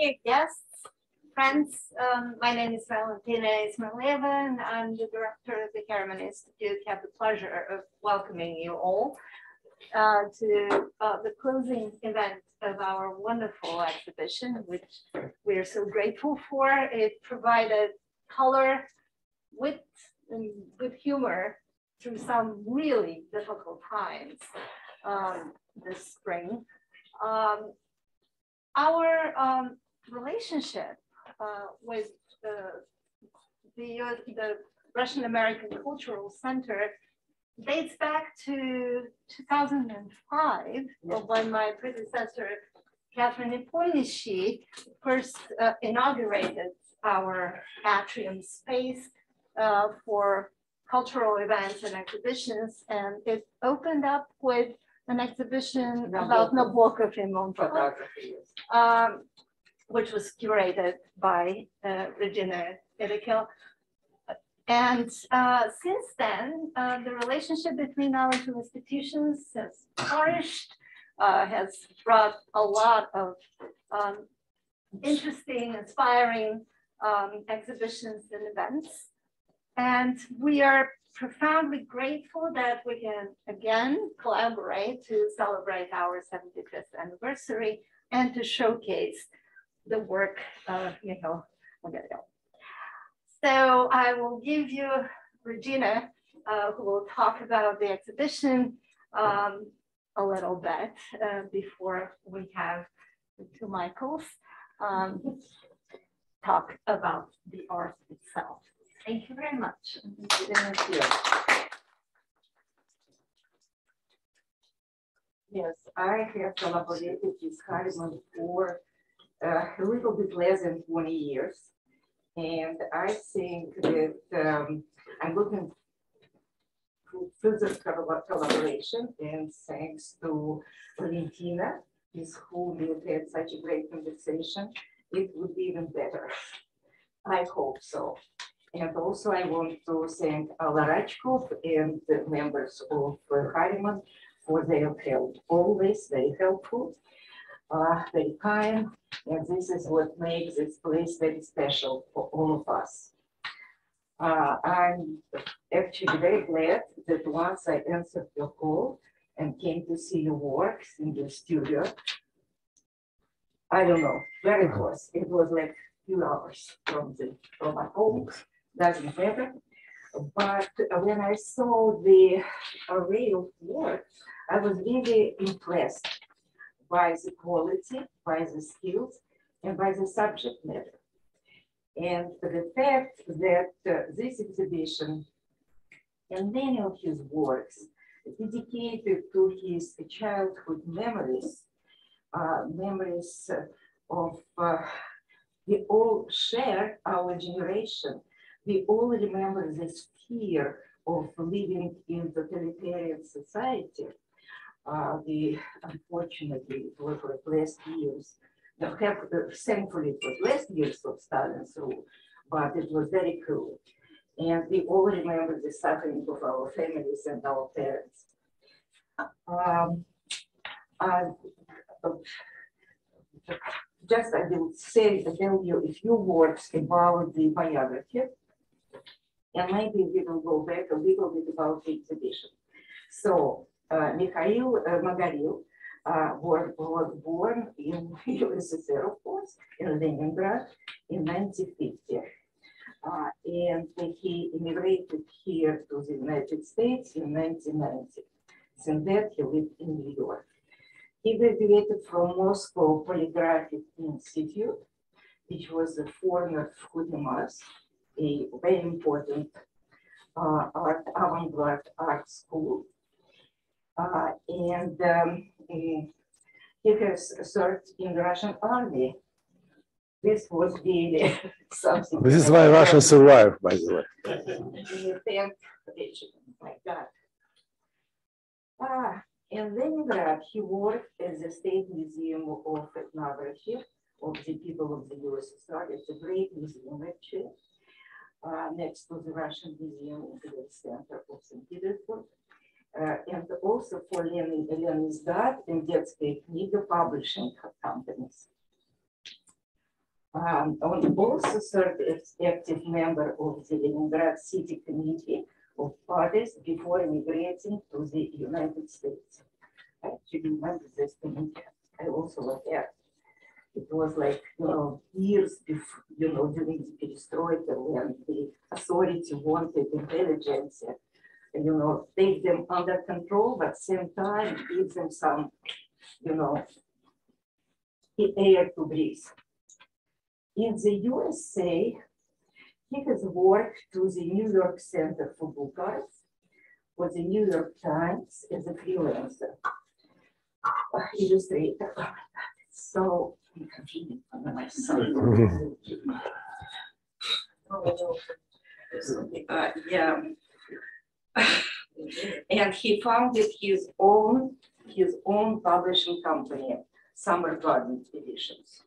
Dear guests, friends, um, my name is Valentina Izmirlieva and I'm the director of the Harriman Institute. I have the pleasure of welcoming you all uh, to uh, the closing event of our wonderful exhibition, which we are so grateful for. It provided color, wit, and good humor through some really difficult times um, this spring. Um, our um, relationship uh, with the, the, the Russian American Cultural Center dates back to 2005, when my predecessor, Catherine Nepomnyashchy, first uh, inaugurated our atrium space uh, for cultural events and exhibitions. And it opened up with an exhibition about Nabokov in Montreux, um, which was curated by uh, Regina Khidekel. And uh, since then, uh, the relationship between our two institutions has flourished, uh, has brought a lot of um, interesting, inspiring um, exhibitions and events. And we are profoundly grateful that we can again collaborate to celebrate our 75th anniversary and to showcase the work of Michal Magaril. So I will give you Regina, uh, who will talk about the exhibition um, a little bit uh, before we have the two Michaels um, talk about the art itself. Thank you very much. You. Yes, I have collaborated with this Harriman for uh, a little bit less than 20 years. And I think that um, I'm looking for further collaboration and thanks to Valentina, with whom we had such a great conversation, it would be even better. I hope so. And also I want to thank Alla Rachkov and the members of Harriman for their help. Always very helpful, uh, kind, and this is what makes this place very special for all of us. Uh, I'm actually very glad that once I answered your call and came to see your works in the studio, I don't know where it was. It was like few hours from the from my home doesn't matter. But when I saw the array of work, I was really impressed by the quality, by the skills, and by the subject matter. And the fact that uh, this exhibition and many of his works dedicated to his childhood memories, uh, memories of uh, we all share our generation we all remember this fear of living in totalitarian society. Uh, we unfortunately was like last years. Now, have, uh, thankfully, it was last years of Stalin's rule, but it was very cruel. And we all remember the suffering of our families and our parents. Um, uh, just I will say, tell you a few words about the biography and maybe we will go back a little bit about the exhibition. So Mikhail Magaril was, born in USSR, of course, in Leningrad in 1950. Uh, and he immigrated here to the United States in 1990. Since that, he lived in New York. He graduated from Moscow Polygraphic Institute, which was the former Vkhutemas a very important uh, art, avant-garde art school. Uh, and um, he has served in the Russian army. This was really something. This is why Russia survived, by the way. Thank my God. Ah, in Leningrad, he worked at the State Museum of Ethnography of the people of the USSR. It's a great museum, actually uh, next to the Russian Museum in the center of St. Petersburg. Uh, and also for Lenin, Lenin's Dad and Детская книга publishing companies. Um, and also served as active member of the Leningrad City Committee of Parties before immigrating to the United States. I actually remember this committee. I also was there. It was like, you know, years before, you know, during the perestroika when the authority wanted intelligence, uh, you know, take them under control, but same time give them some, you know, air to breathe. In the USA, he has worked to the New York Center for Book Arts, for the New York Times as a freelancer, uh, illustrator. Oh my God, it's so inconvenient for my son. Uh, yeah. And he founded his own, his own publishing company, Summer Garden Editions.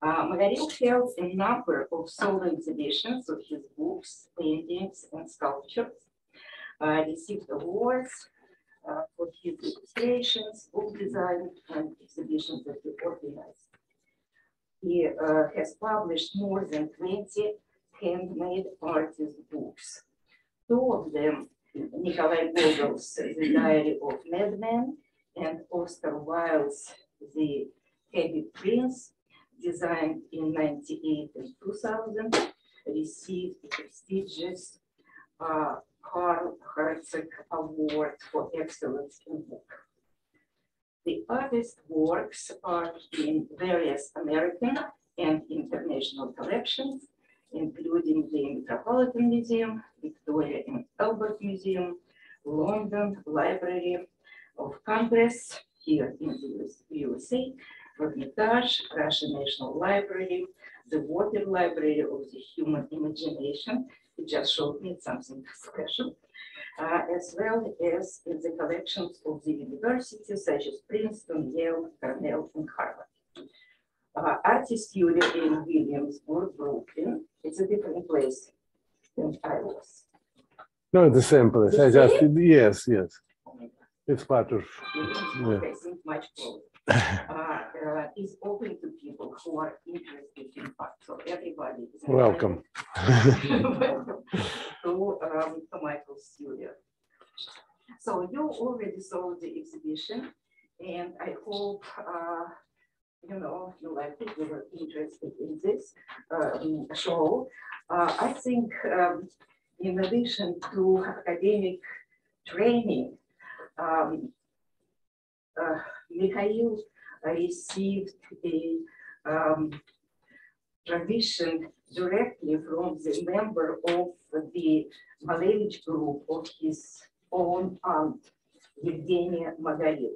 Uh, held a number of solo exhibitions of his books, paintings, and sculptures. Uh, received awards uh, for his illustrations, book design, and exhibitions that he organized. He uh, has published more than 20 handmade artist books. Two of them, Nikolai Gogol's The Diary of Madman and Oscar Wilde's The Happy Prince, designed in 98 and 2000, received the prestigious uh, Carl Hertzog Award for Excellence in Book. The artist's works are in various American and international collections, including the Metropolitan Museum, Victoria and Albert Museum, London Library of Congress here in the US USA, Hermitage, Russian National Library, the Walker Library of the Human Imagination, it just showed me something special, uh, as well as in the collections of the universities such as Princeton, Yale, Cornell, and Harvard. Uh, artist studio in Williamsburg, Brooklyn. It's a different place than I was. No, the same place. I The just, yes, yes. Oh It's part of, I think much closer. Uh, uh, is open to people who are interested in art. So everybody is welcome. Welcome to um, to Michael's studio. So you already saw the exhibition, and I hope, uh, you know, you liked it, you were interested in this um, show. Uh, I think um, in addition to academic training, um, uh, Mikhail received a um, tradition directly from the member of the Malevich group of his own aunt, Evgenia Magaril,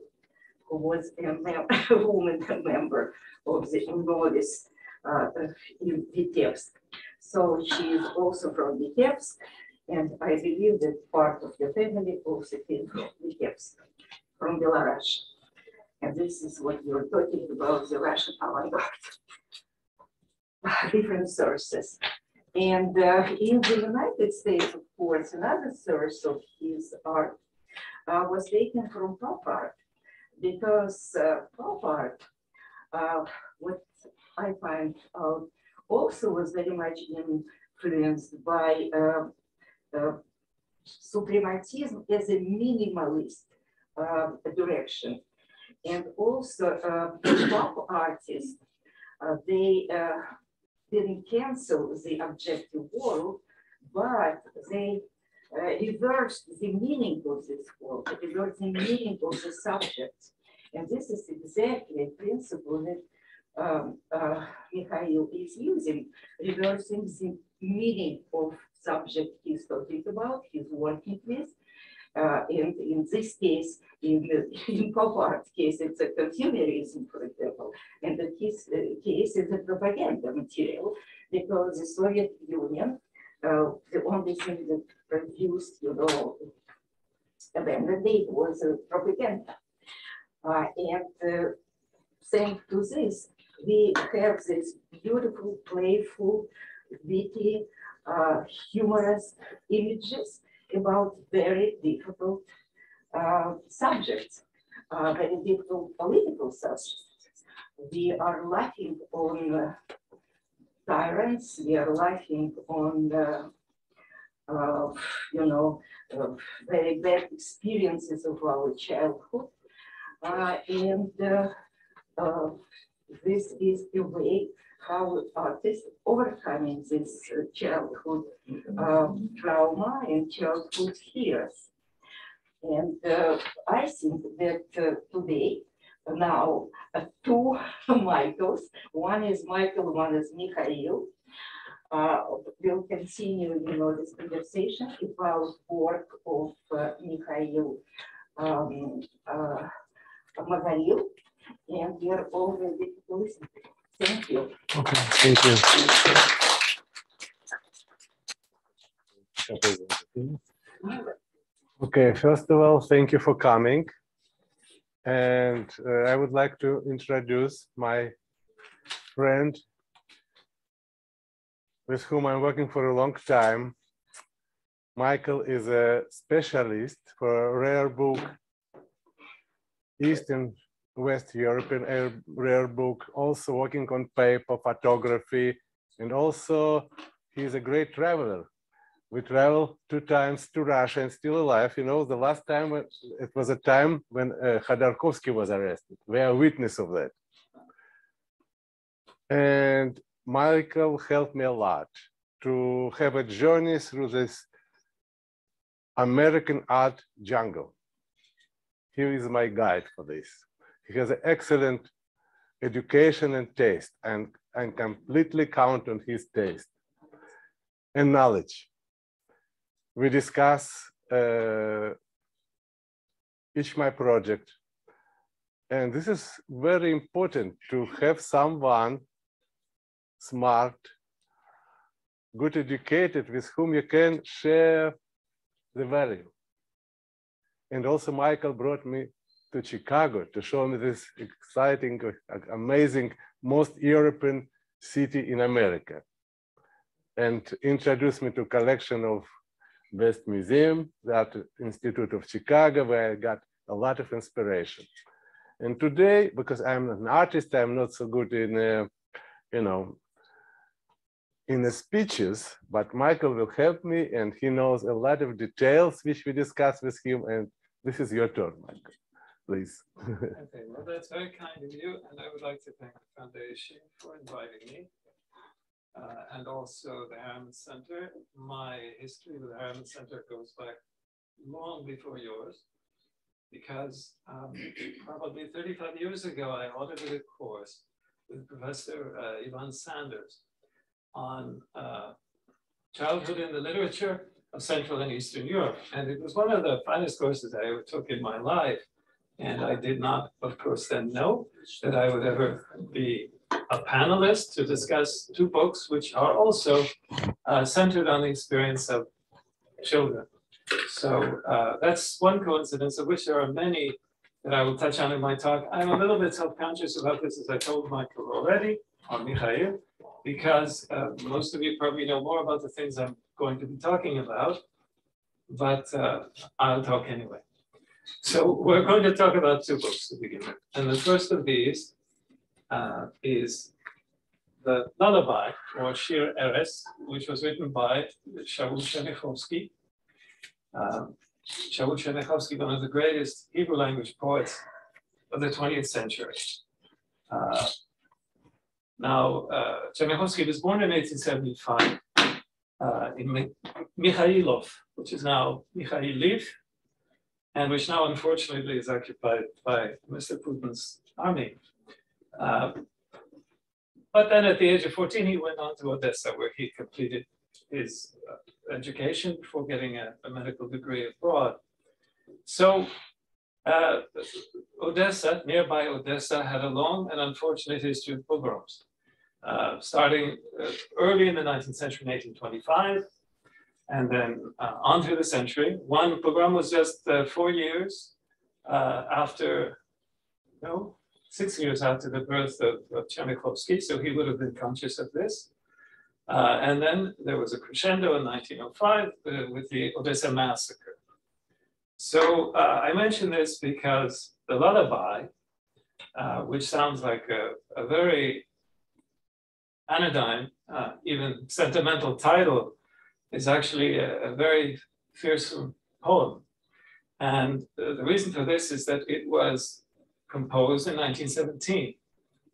who was a mem- a woman a member of the UNOVIS uh, in Vitebsk. So she is also from Vitebsk, and I believe that part of the family also came from Vitebsk, from Belarus. And this is what you're talking about, the Russian avant-garde different sources. And uh, in the United States, of course, another source of his art uh, was taken from pop art because uh, pop art, uh, what I find out, also was very much influenced by uh, uh, suprematism as a minimalist uh, direction. And also uh, pop artists, they didn't cancel the objective world, but they reversed the meaning of this world, they reversed the meaning of the subject. And this is exactly a principle that um, uh, Mikhail is using, reversing the meaning of subject he's talking about, he's working with. Uh, and in this case, in the in pop case, it's a consumerism, for example. And in his uh, case, it's a propaganda material because the Soviet Union, uh, the only thing that produced, you know, abandoned it was a propaganda. Uh, and uh, thanks to this, we have this beautiful, playful, witty, uh, humorous images about very difficult uh, subjects, uh, very difficult political subjects. we are laughing on uh, tyrants, we are laughing on, uh, you know, uh, very bad experiences of our childhood. Uh, and uh, uh, this is the way how artists overcoming this childhood trauma and childhood fears. And I think that today, now, uh, two Michaels, one is Michael, one is Mikhail, uh, will continue, you know, this conversation about work of uh, Mikhail um, uh, Magaril, and we are all ready to listen. Thank you. Okay, thank you. Okay, first of all, thank you for coming. And uh, I would like to introduce my friend with whom I'm working for a long time. Michael is a specialist for rare book, East and West European rare- book, also working on paper, photography, and also he's a great traveler. We traveled two times to Russia and still alive. You know, the last time it was a time when uh, Khodorkovsky was arrested. We are witness of that. And Michael helped me a lot to have a journey through this American art jungle. He is my guide for this. He has an excellent education and taste, and I completely count on his taste and knowledge. We discuss uh, each my project, and this is very important to have someone smart, good educated with whom you can share the value. And also Michael brought me to Chicago to show me this exciting, amazing, most European city in America. And introduced me to collection of Best Museum, the Art Institute of Chicago, where I got a lot of inspiration. And today, because I'm an artist, I'm not so good in, uh, you know, in the speeches, but Michael will help me and he knows a lot of details which we discuss with him. And this is your turn, Michael, please. Okay, well, that's very kind of you, and I would like to thank the foundation for inviting me. Uh, and also the Harriman Center. My history with the Harriman Center goes back long before yours. Because um, probably 35 years ago, I audited a course with Professor uh, Ivan Sanders on uh, childhood in the literature of Central and Eastern Europe. And it was one of the finest courses I ever took in my life. And I did not, of course, then know that I would ever be a panelist to discuss two books which are also uh, centered on the experience of children. So uh, that's one coincidence, of which there are many that I will touch on in my talk. I'm a little bit self-conscious about this, as I told Michael already, or Mikhail, because uh, most of you probably know more about the things I'm going to be talking about, but uh, I'll talk anyway. So we're going to talk about two books to begin with. And the first of these uh, is the Lullaby or Shir Eres, which was written by Shaul Tchernichovsky. Um, Shaul Tchernichovsky, one of the greatest Hebrew language poets of the 20th century. Now, uh, Tchernichovsky was born in 1875 uh, in Mikhailov, which is now Mikhailiv, and which now unfortunately is occupied by Mr. Putin's army. Uh, but then at the age of 14, he went on to Odessa, where he completed his uh, education before getting a, a medical degree abroad. So uh, Odessa, nearby Odessa, had a long and unfortunate history of pogroms. Uh, starting uh, early in the 19th century, in 1825, and then uh, on through the century. One pogrom was just uh, four years uh, after, no, six years after the birth of, of Tchernichovsky, so he would have been conscious of this. And then there was a crescendo in 1905 uh, with the Odessa massacre. So I mention this because the lullaby which sounds like a, a very anodyne, uh, even sentimental title, is actually a, a very fearsome poem. And the reason for this is that it was composed in 1917.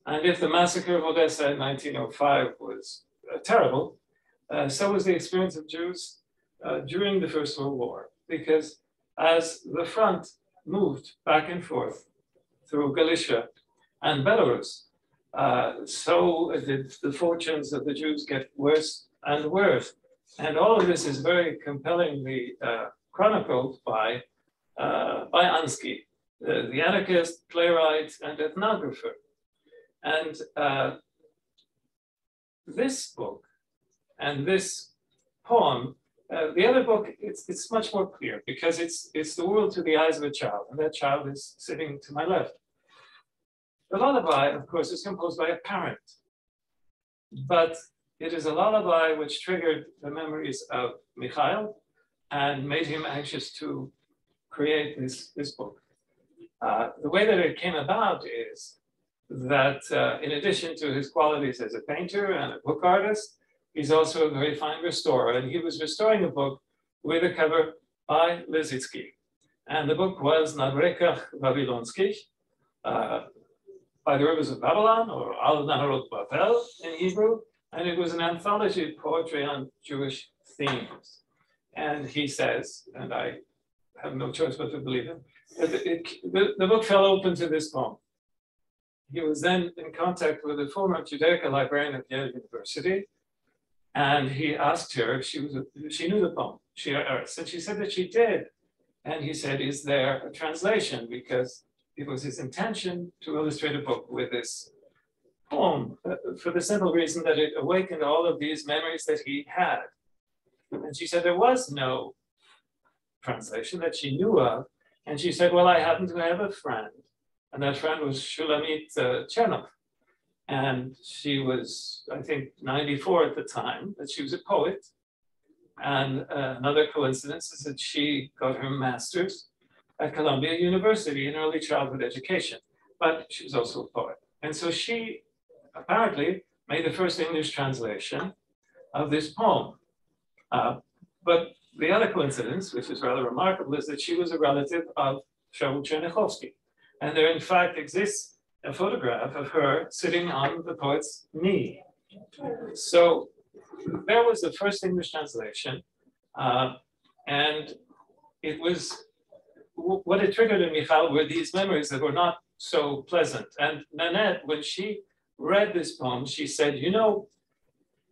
And if the massacre of Odessa in 1905 was uh, terrible, uh, so was the experience of Jews uh, during the First World War, because as the front moved back and forth through Galicia and Belarus, uh, so did the fortunes of the Jews get worse and worse. And all of this is very compellingly uh, chronicled by, uh, by Ansky, the, the, anarchist, playwright, and ethnographer. And uh, this book and this poem, uh, the other book, it's, it's much more clear because it's, it's the world through the eyes of a child, and that child is sitting to my left. The lullaby, of course, is composed by a parent, but it is a lullaby which triggered the memories of Mikhail and made him anxious to create this, this book. Uh, the way that it came about is that uh, in addition to his qualities as a painter and a book artist, he's also a very fine restorer. And he was restoring a book with a cover by Lissitzky. And the book was Na brekach uh, by the rivers of Babylon, or Al Naharot Bavel in Hebrew, and it was an anthology of poetry on Jewish themes. And he says, and I have no choice but to believe him, that it, the, the book fell open to this poem. He was then in contact with a former Judaica librarian at Yale University, and he asked her if she was a, she knew the poem. She asked, and she said that she did. And he said, "Is there a translation?" Because it was his intention to illustrate a book with this poem uh, for the simple reason that it awakened all of these memories that he had. And she said there was no translation that she knew of. And she said, Well, I happen to have a friend. And that friend was Shulamit uh, Chernov. And she was, I think, 94 at the time, but she was a poet. And uh, another coincidence is that she got her master's at Columbia University in early childhood education, but she was also a poet. And so she apparently made the first English translation of this poem. Uh, but the other coincidence, which is rather remarkable, is that she was a relative of Shaul Tchernichovsky. And there, in fact, exists a photograph of her sitting on the poet's knee. So there was the first English translation, uh, and it was what it triggered in Michal were these memories that were not so pleasant. And Nanette, when she read this poem, she said, You know,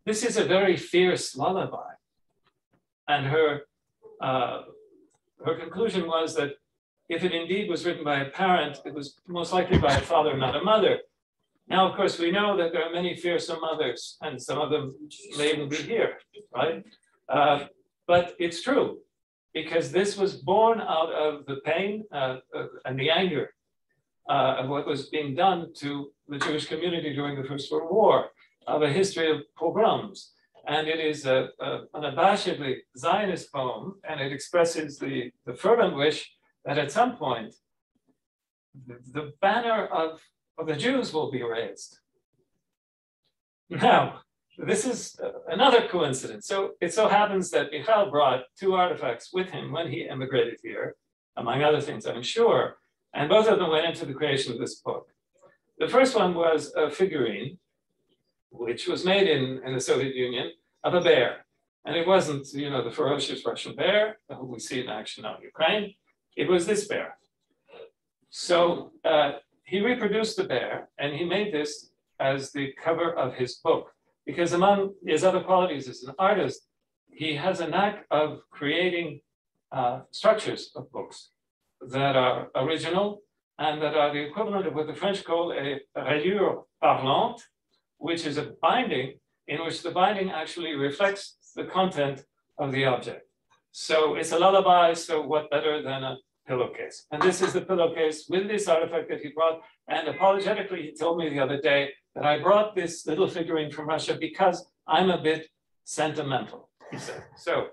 this is a very fierce lullaby. And her, uh, her conclusion was that if it indeed was written by a parent, it was most likely by a father, not a mother. Now, of course, we know that there are many fearsome mothers, and some of them may even be here, right? Uh, but it's true because this was born out of the pain uh, uh, and the anger uh, of what was being done to the Jewish community during the First World War, of a history of pogroms. And it is a, a, an abashedly Zionist poem, and it expresses the, the fervent wish that at some point the, the banner of, of the Jews will be raised. Now, this is another coincidence. So it so happens that Michal brought two artifacts with him when he emigrated here, among other things, I'm sure. And both of them went into the creation of this book. The first one was a figurine, which was made in, in the Soviet Union of a bear. And it wasn't, you know, the ferocious Russian bear who we see in action now in Ukraine. It was this bear. So uh, he reproduced the bear and he made this as the cover of his book because among his other qualities as an artist, he has a knack of creating uh, structures of books that are original and that are the equivalent of what the French call a reliure parlante, which is a binding in which the binding actually reflects the content of the object. So it's a lullaby, so what better than a pillowcase? And this is the pillowcase with this artifact that he brought. And apologetically, he told me the other day that I brought this little figurine from Russia because I'm a bit sentimental, he said. So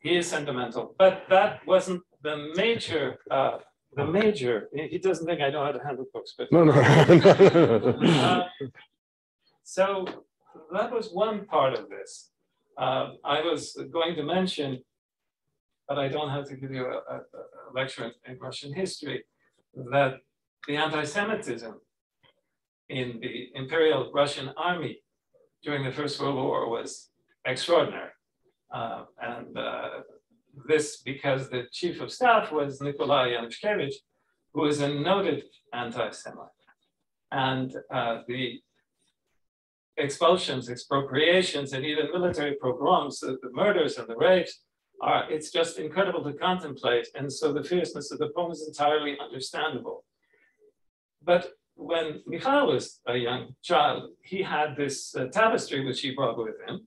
he is sentimental, but that wasn't the major uh, the major, he doesn't think I know how to handle books, but. No, no. Uh, So that was one part of this. Uh, I was going to mention, but I don't have to give you a, a- a lecture in- in Russian history, that the anti-Semitism in the Imperial Russian Army during the First World War was extraordinary. Uh, and uh, this because the chief of staff was Nikolai Yanushkevich, who was a noted anti-Semite. And uh, the expulsions, expropriations, and even military pogroms, the, the murders and the rapes are, it's just incredible to contemplate. And so the fierceness of the poem is entirely understandable. But when Mikhail was a young child, he had this uh, tapestry which he brought with him.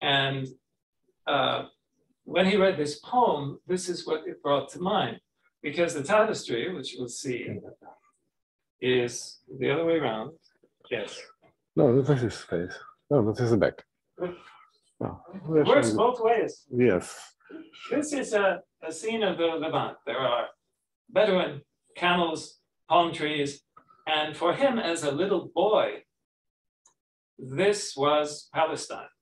And uh, when he read this poem, this is what it brought to mind. Because the tapestry, which you'll see, is the other way around. Yes. No, this is face. No, this is the back. No, It works both ways. Yes. This is a, a scene of the Levant. There are Bedouin, camels, palm trees, and for him as a little boy, this was Palestine,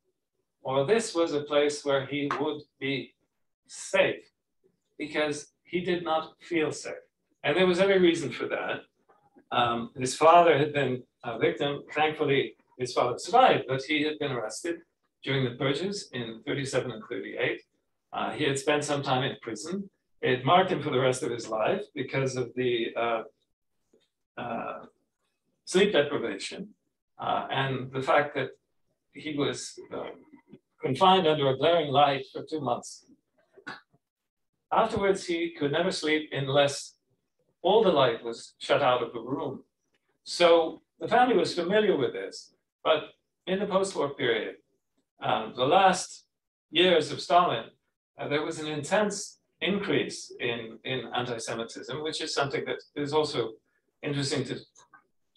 or this was a place where he would be safe because he did not feel safe. And there was every reason for that. Um, his father had been a victim. Thankfully, his father survived, but he had been arrested during the purges in 37 and 38. Uh, he had spent some time in prison. It marked him for the rest of his life because of the uh, uh, sleep deprivation uh, and the fact that he was uh, confined under a glaring light for two months. Afterwards, he could never sleep unless all the light was shut out of the room. So the family was familiar with this, but in the post-war period, um, the last years of Stalin, uh, there was an intense increase in, in anti-Semitism, which is something that is also interesting to,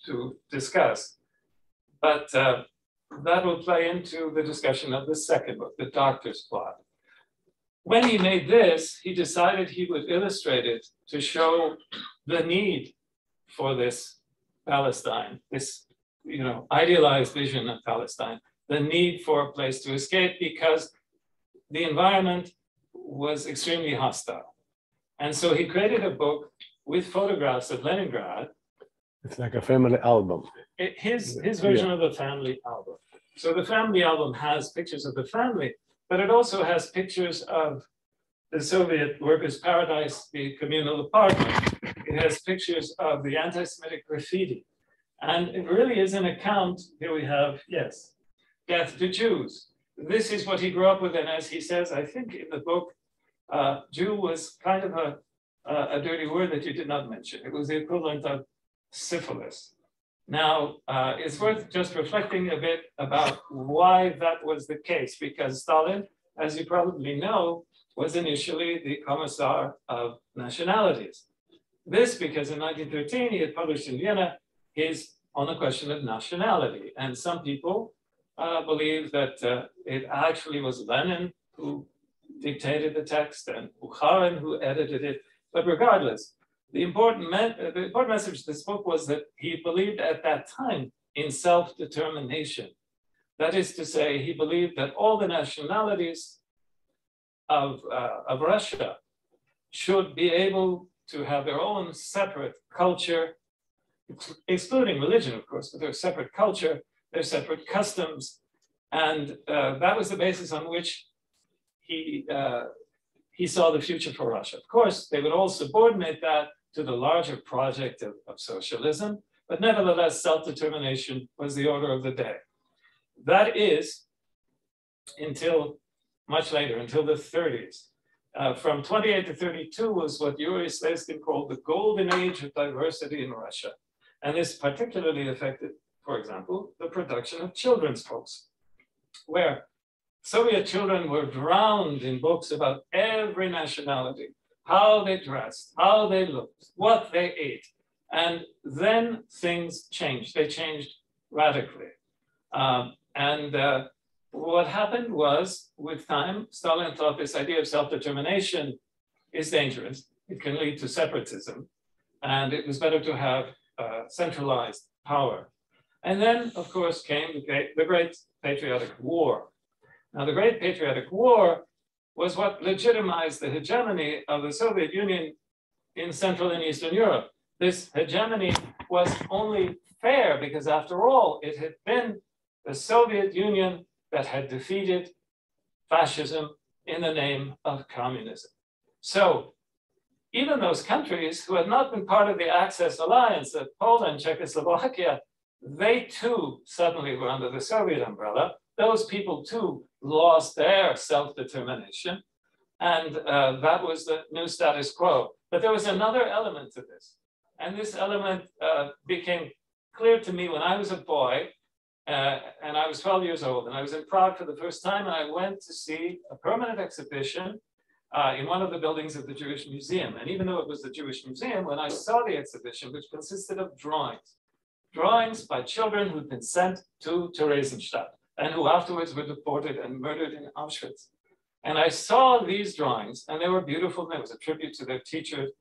to discuss. But uh, that will play into the discussion of the second book, The Doctor's Plot. When he made this, he decided he would illustrate it to show the need for this Palestine, this you know idealized vision of Palestine, the need for a place to escape because the environment was extremely hostile. And so he created a book with photographs of Leningrad It's like a family album. it- his his version of the family album. So the family album has pictures of the family, but it also has pictures of the Soviet workers' paradise, the communal apartment. It has pictures of the anti-Semitic graffiti. And it really is an account, here we have, yes, death to Jews. This is what he grew up with, and as he says, I think in the book, uh, Jew was kind of a, a a dirty word that you did not mention. It was the equivalent of syphilis. Now, uh, it's worth just reflecting a bit about why that was the case, because Stalin, as you probably know, was initially the commissar of nationalities. This because in 1913 he had published in Vienna his on the question of nationality, and some people uh, believe that uh, it actually was Lenin who dictated the text and Bukharin who edited it. But regardless, the important, uh, the important message this book was that he believed at that time in self-determination. That is to say, he believed that all the nationalities of, uh, of Russia should be able to have their own separate culture, excluding religion, of course, but their separate culture, their separate customs. And uh, that was the basis on which he, uh, he saw the future for Russia. Of course, they would all subordinate that to the larger project of, of socialism, but nevertheless, self-determination was the order of the day. That is until much later, until the 30s. Uh, from 28 to 32 was what Yuri Slezkine called the golden age of diversity in Russia. And this particularly affected, for example, the production of children's books, where Soviet children were drowned in books about every nationality, how they dressed, how they looked, what they ate. And then things changed. They changed radically. Um, and uh, what happened was, with time, Stalin thought this idea of self determination is dangerous it can lead to separatism. And it was better to have uh, centralized power. And then, of course, came the great, the great Patriotic War. Now, the Great Patriotic War was what legitimized the hegemony of the Soviet Union in Central and Eastern Europe. This hegemony was only fair because, after all, it had been the Soviet Union that had defeated fascism in the name of communism. So even those countries who had not been part of the Axis alliance, of Poland, Czechoslovakia, they too suddenly were under the Soviet umbrella. Those people too lost their self-determination. And uh, that was the new status quo. But there was another element to this. And this element uh, became clear to me when I was a boy, uh, and I was 12 years old, and I was in Prague for the first time, and I went to see a permanent exhibition uh, in one of the buildings of the Jewish Museum. And even though it was the Jewish Museum, when I saw the exhibition, which consisted of drawings, drawings by children who'd been sent to Theresienstadt and who afterwards were deported and murdered in Auschwitz. And I saw these drawings, and they were beautiful. And it was a tribute to their teachers.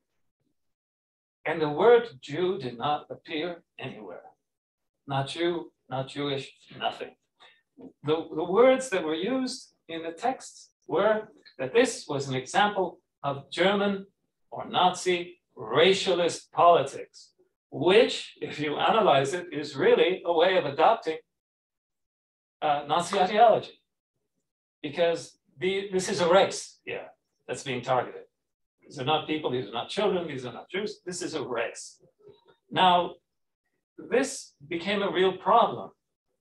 And the word Jew did not appear anywhere. Not Jew, not Jewish, nothing. The, the words that were used in the texts were that this was an example of German or Nazi racialist politics, which, if you analyze it, is really a way of adopting uh, Nazi ideology. Because the, this is a race, yeah, that's being targeted. These are not people, these are not children, these are not Jews, this is a race. Now, this became a real problem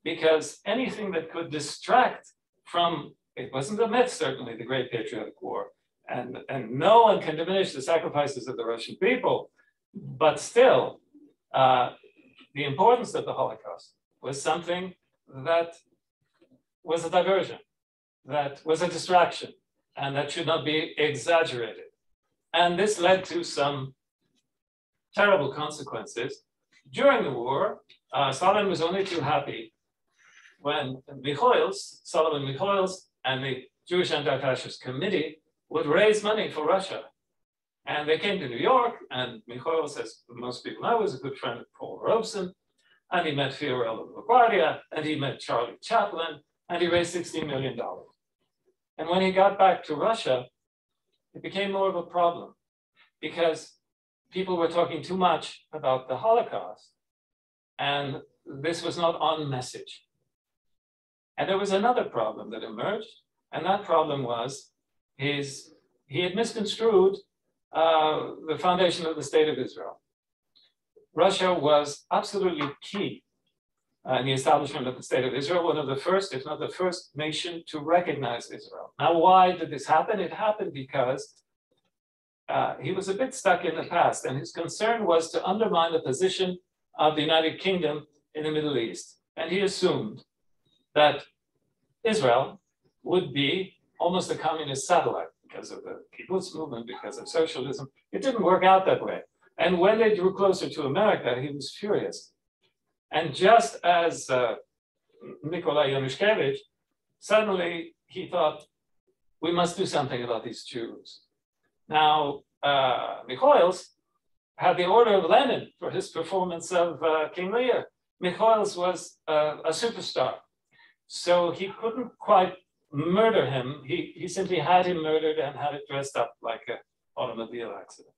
because anything that could distract from it wasn't a myth, certainly, the Great Patriotic War. And, and no one can diminish the sacrifices of the Russian people. But still, uh, the importance of the Holocaust was something that was a diversion, that was a distraction, and that should not be exaggerated. And this led to some terrible consequences. During the war, uh, Stalin was only too happy when Mikhoels, Solomon Mikhoels, and the Jewish Anti-Fascist Committee would raise money for Russia. And they came to New York, and Mikhail says, most people know, was a good friend of Paul Robeson, and he met Fiorello LaGuardia, and he met Charlie Chaplin, and he raised $16 million. And when he got back to Russia, it became more of a problem because people were talking too much about the Holocaust, and this was not on message. And there was another problem that emerged, and that problem was his, he had misconstrued uh, the foundation of the state of Israel. Russia was absolutely key uh, in the establishment of the state of Israel, one of the first, if not the first nation to recognize Israel. Now, why did this happen? It happened because uh, he was a bit stuck in the past, and his concern was to undermine the position of the United Kingdom in the Middle East. And he assumed that Israel would be almost a communist satellite because of the kibbutz movement, because of socialism. It didn't work out that way. And when they drew closer to America, he was furious. And just as uh, Nikolai Yanushkevich, suddenly he thought, we must do something about these Jews. Now, uh, had the Order of Lenin for his performance of uh, King Lear. Mikhoels was uh, a superstar. So he couldn't quite murder him. He, he simply had him murdered and had it dressed up like an automobile accident.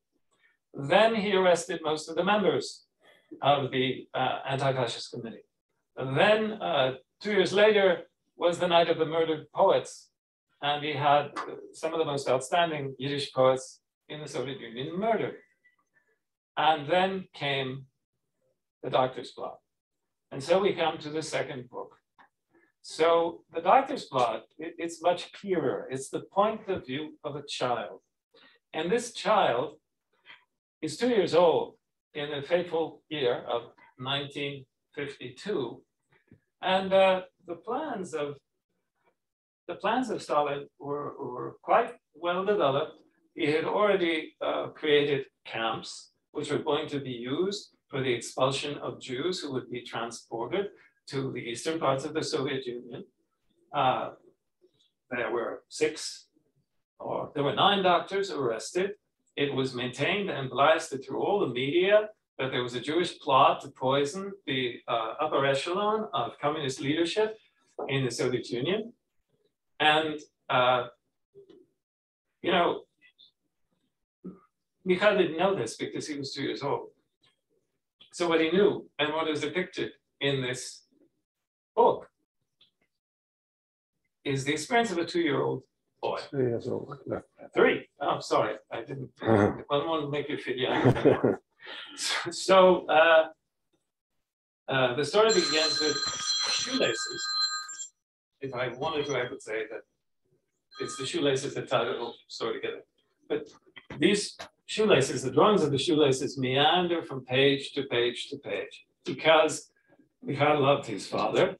Then he arrested most of the members of the uh, anti-fascist committee. And then uh, two years later was the night of the murdered poets. And he had some of the most outstanding Yiddish poets in the Soviet Union murdered. And then came the doctor's plot. And so we come to the second book, so the doctor's plot, it, it's much clearer. It's the point of view of a child. And this child is two years old in the fateful year of 1952. And uh, the plans of the plans of Stalin were, were quite well developed. He had already uh, created camps which were going to be used for the expulsion of Jews who would be transported to the eastern parts of the Soviet Union. Uh, there were six, or there were nine doctors arrested, it was maintained and blasted through all the media that there was a Jewish plot to poison the uh, upper echelon of communist leadership in the Soviet Union. And, uh, you know, Mikhail didn't know this because he was two years old. So what he knew and what is depicted in this book is the experience of a two-year-old boy. Three years old. Yeah. Three. Oh, sorry, I didn't. I don't want to make you feel young. so uh, uh, the story begins with shoelaces. If I wanted to, I could say that it's the shoelaces that tie the whole story together. But these shoelaces, the drawings of the shoelaces meander from page to page to page because Mikhail loved his father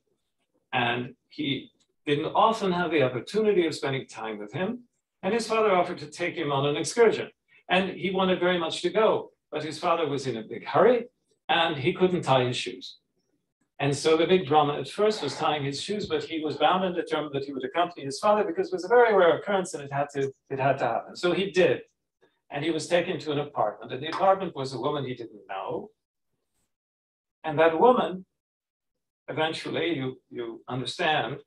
and he didn't often have the opportunity of spending time with him. And his father offered to take him on an excursion. And he wanted very much to go, but his father was in a big hurry and he couldn't tie his shoes. And so the big drama at first was tying his shoes, but he was bound and determined that he would accompany his father because it was a very rare occurrence and it had to, it had to happen. So he did. And he was taken to an apartment. And the apartment was a woman he didn't know. And that woman, eventually, you, you understand,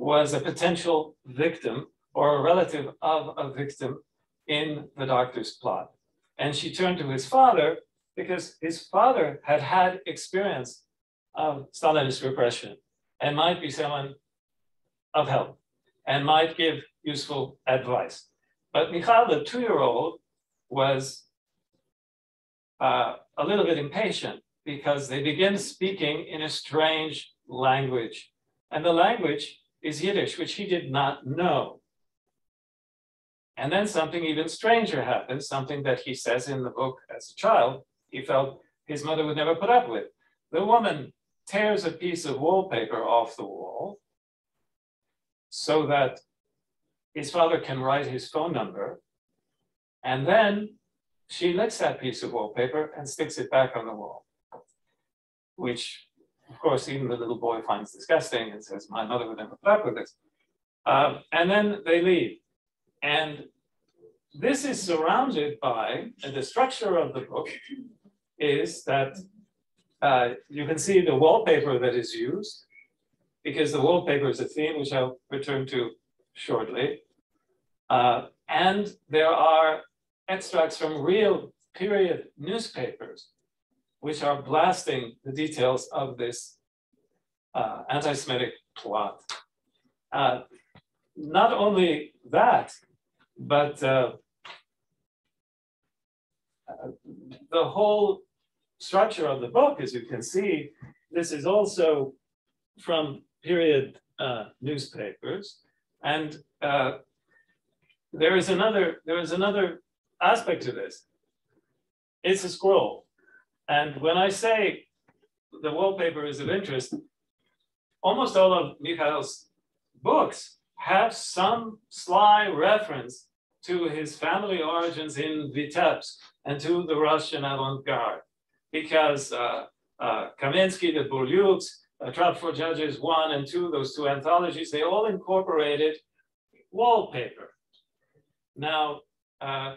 was a potential victim or a relative of a victim in the doctor's plot. And she turned to his father because his father had had experience of Stalinist repression and might be someone of help and might give useful advice. But Mikhail, the two-year-old, was uh, a little bit impatient because they begin speaking in a strange language. And the language is Yiddish, which he did not know. And then something even stranger happens, something that he says in the book as a child, he felt his mother would never put up with. The woman tears a piece of wallpaper off the wall so that his father can write his phone number. And then she licks that piece of wallpaper and sticks it back on the wall, which of course, even the little boy finds disgusting and says, my mother would never put with this. Uh, and then they leave. And this is surrounded by, and the structure of the book is that uh, you can see the wallpaper that is used, because the wallpaper is a theme which I'll return to shortly. Uh, and there are extracts from real period newspapers which are blasting the details of this uh, anti-Semitic plot. Uh, not only that, but uh, uh, the whole structure of the book, as you can see, this is also from period uh, newspapers. And uh, there is another there is another aspect to this. It's a scroll. And when I say the wallpaper is of interest, almost all of Mikhail's books have some sly reference to his family origins in Vitebsk and to the Russian avant-garde. Because uh, uh, Kamensky, the Bourliouks, uh, Trap for Judges 1 and 2, those two anthologies, they all incorporated wallpaper. Now, uh,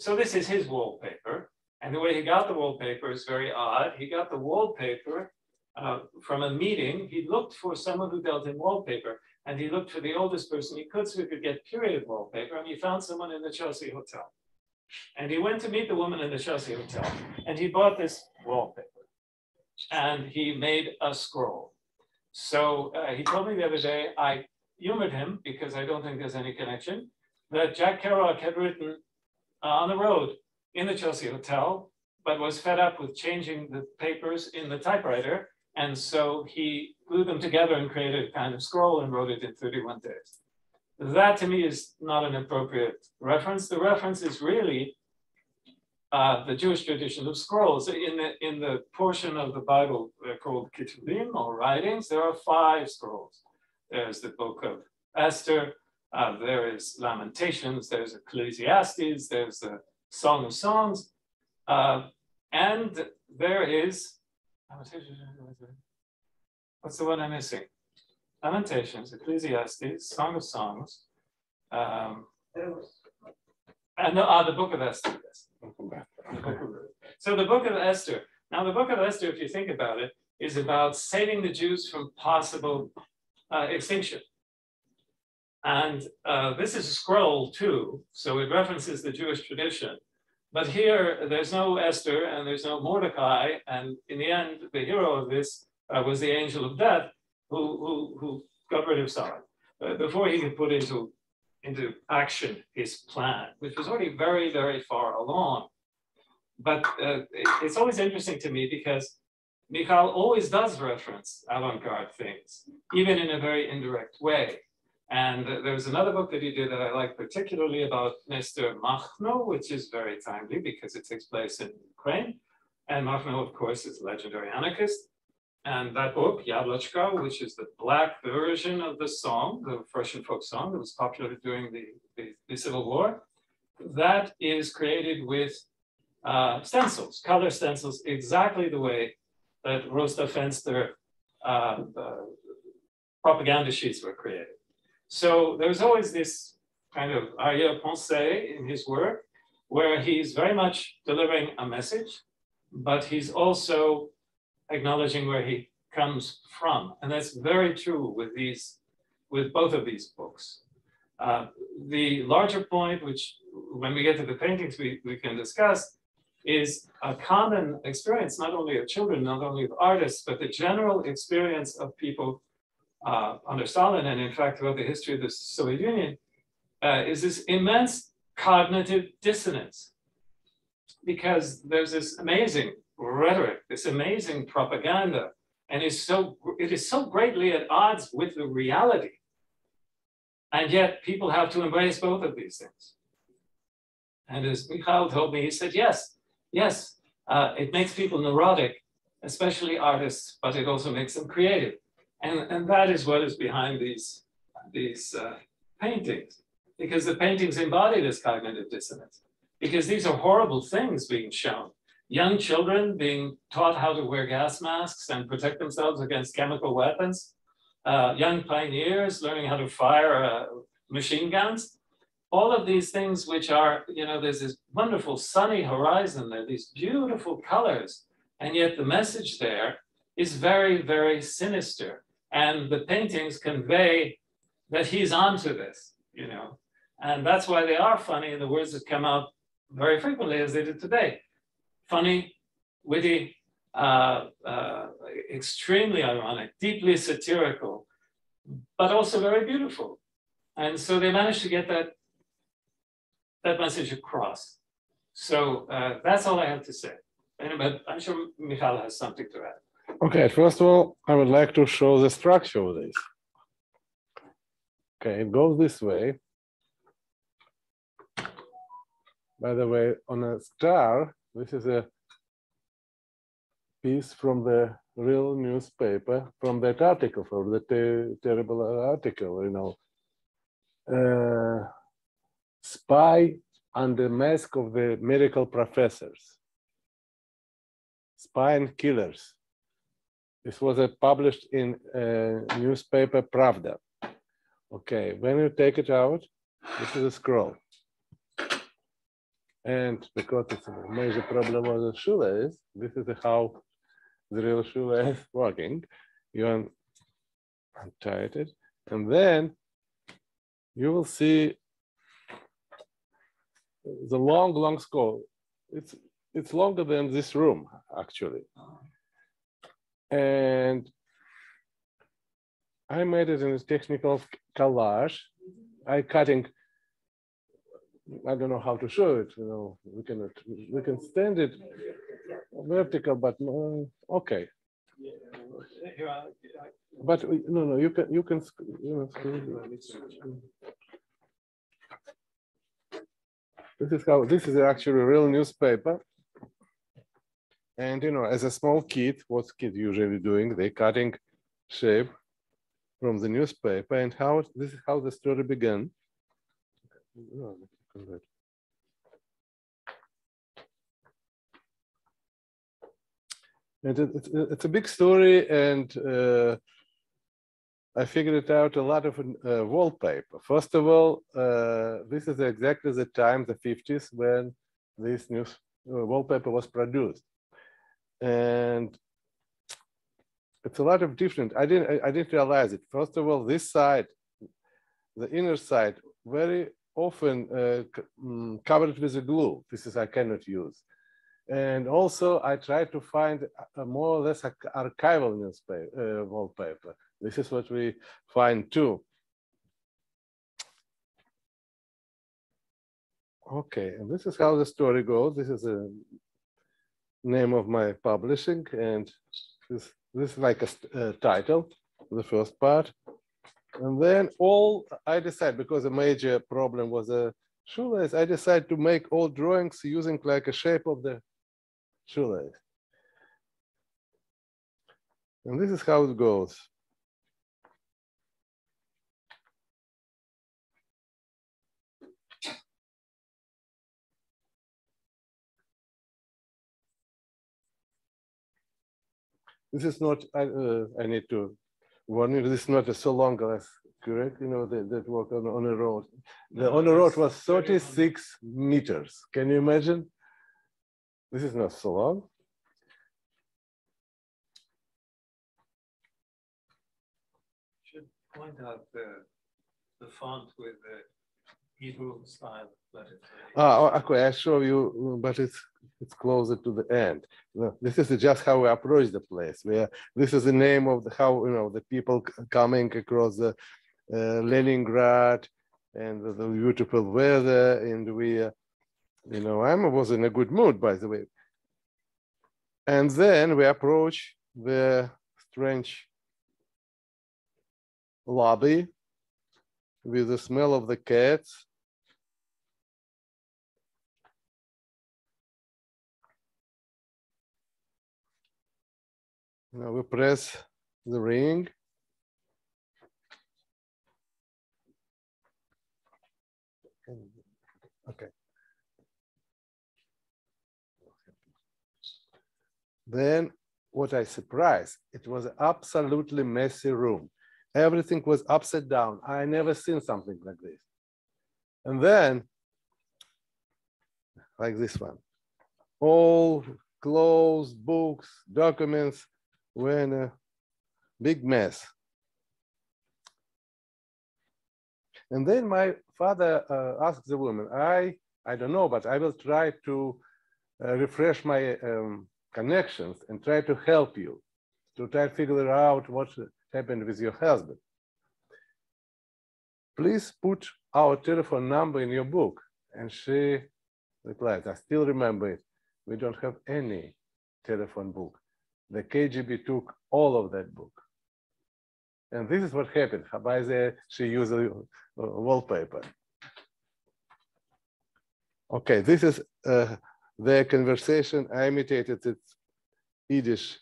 so this is his wallpaper. And the way he got the wallpaper is very odd. He got the wallpaper uh, from a meeting. He looked for someone who dealt in wallpaper, and he looked for the oldest person he could so he could get period wallpaper, and he found someone in the Chelsea Hotel. And he went to meet the woman in the Chelsea Hotel, and he bought this wallpaper, and he made a scroll. So uh, he told me the other day, I humored him because I don't think there's any connection, that Jack Kerouac had written uh, on the road in the Chelsea Hotel, but was fed up with changing the papers in the typewriter. And so he glued them together and created a kind of scroll and wrote it in 31 days. That to me is not an appropriate reference. The reference is really uh, the Jewish tradition of scrolls. In the, in the portion of the Bible they're called Ketuvim or writings, there are five scrolls. There's the book of Esther, uh, there is Lamentations, there's Ecclesiastes, there's the Song of Songs. Uh, and there is, what's the one I'm missing? Lamentations, Ecclesiastes, Song of Songs, um, And the, uh, the book of Esther. So the book of Esther. Now, the book of Esther, if you think about it, is about saving the Jews from possible uh, extinction. And uh, this is a scroll too, so it references the Jewish tradition. But here, there's no Esther and there's no Mordecai. And in the end, the hero of this uh, was the angel of death who, who, who got rid of Sarah uh, before he could put into, into action his plan, which was already very, very far along. But uh, it, it's always interesting to me because Michal always does reference avant-garde things, even in a very indirect way. And there's another book that he did that I like particularly about Nestor Makhno, which is very timely because it takes place in Ukraine. And Makhno, of course, is a legendary anarchist. And that book, Yablochka, which is the black version of the song, the Russian folk song that was popular during the, the, the Civil War, that is created with uh, stencils, color stencils, exactly the way that Rosta Fenster uh, propaganda sheets were created. So there's always this kind of arrière-pensée in his work where he's very much delivering a message, but he's also acknowledging where he comes from. And that's very true with these, with both of these books. Uh, the larger point, which when we get to the paintings we, we can discuss, is a common experience, not only of children, not only of artists, but the general experience of people uh, under Stalin, and in fact throughout the history of the Soviet Union, uh, is this immense cognitive dissonance. Because there's this amazing rhetoric, this amazing propaganda, and is so, it is so greatly at odds with the reality. And yet people have to embrace both of these things. And as Mikhail told me, he said, yes, yes, uh, it makes people neurotic, especially artists, but it also makes them creative. And, and that is what is behind these, these uh, paintings, because the paintings embody this cognitive dissonance, because these are horrible things being shown. Young children being taught how to wear gas masks and protect themselves against chemical weapons. Uh, young pioneers learning how to fire uh, machine guns. All of these things which are, you know, there's this wonderful sunny horizon, there these beautiful colors, and yet the message there is very, very sinister and the paintings convey that he's onto this, you know. And that's why they are funny, and the words that come out very frequently, as they did today. Funny, witty, uh, uh, extremely ironic, deeply satirical, but also very beautiful. And so they managed to get that, that message across. So uh, that's all I have to say. But I'm sure Michal has something to add. Okay, first of all, I would like to show the structure of this. Okay, it goes this way. By the way, on a star, this is a piece from the real newspaper, from that article, from the ter terrible article, you know. Uh, spy under mask of the medical professors. Spy and killers. This was uh, published in uh, newspaper Pravda. Okay, when you take it out, this is a scroll. And because it's a major problem with the shoelace, this is how the real shoelace working. You un untie it, and then you will see the long, long scroll. It's it's longer than this room, actually. And I made it in a technical collage. I cutting, I don't know how to show it, you know, we can, we can stand it vertical, but uh, okay. But no, no, you can, you can, you know, this is how, this is actually a real newspaper. And you know, as a small kid, what kids usually doing? They cutting shape from the newspaper, and how this is how the story began. And it, it's, a big story, and uh, I figured it out a lot of uh, wallpaper. First of all, uh, this is exactly the time, the 50s, when this new uh, wallpaper was produced. And it's a lot of different, I didn't, I, I didn't realize it. First of all, this side, the inner side, very often uh, mm, covered with a glue. This is I cannot use. And also I try to find a more or less archival newspaper, uh, wallpaper. This is what we find too. Okay, and this is how the story goes. This is the name of my publishing, and this, this is like a uh, title, the first part. And then all I decide, because a major problem was a shoelace, I decided to make all drawings using like a shape of the shoelace. And this is how it goes. This is not, I, uh, I need to warn you, this is not so long as correct, you know, that, that work on, on a road. The No, on a road was 36 meters. Can you imagine? This is not so long. Should point out the, the font with the Hebrew style letters. Ah, oh, okay, I show you, but it's it's closer to the end. No, This is just how we approach the place. Where this is the name of the how you know the people coming across the uh, Leningrad and the, the beautiful weather, and we, uh, you know, I was in a good mood, by the way. And then we approach the strange lobby with the smell of the cats Now we press the ring. Okay. Then what I surprised, it was an absolutely messy room. Everything was upside down. I never seen something like this. And then, like this one, all clothes, books, documents, were in a big mess. And then my father uh, asked the woman, I, I don't know, but I will try to uh, refresh my um, connections and try to help you to try to figure out what happened with your husband. Please put our telephone number in your book. And she replied, I still remember it. We don't have any telephone book the KGB took all of that book. And this is what happened. The she used a, wallpaper. Okay, this is uh, their conversation. I imitated its Yiddish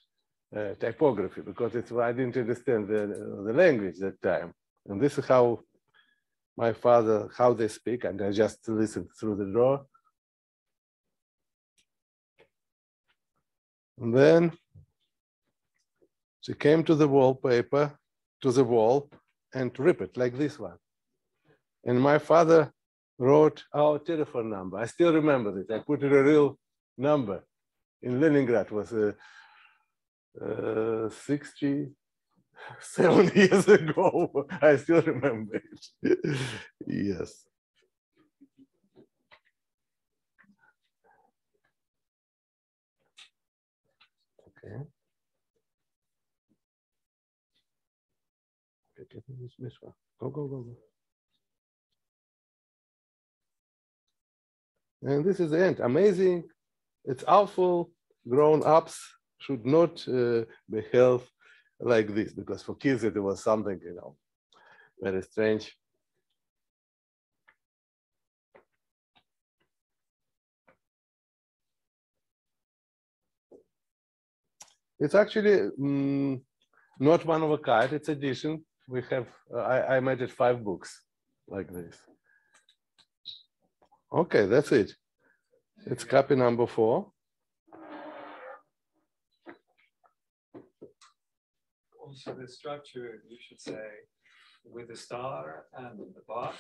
uh, typography because it's I didn't understand the, the language that time. And this is how my father, how they speak, and I just listened through the door. And then she came to the wallpaper, to the wall, and rip it like this one. And my father wrote our telephone number. I still remember it. I put it a real number in Leningrad was uh, uh, 67 years ago. I still remember it. yes. Okay. Okay, get this one. Go, go, go, go. And this is the end. Amazing. It's awful. Grown ups should not uh, behave like this because for kids it was something, you know, very strange. It's actually mm, not one of a kind, it's edition. We have, uh, I, I made it five books like this. Okay, that's it. It's copy number four. Also the structure, you should say, with the star and the box.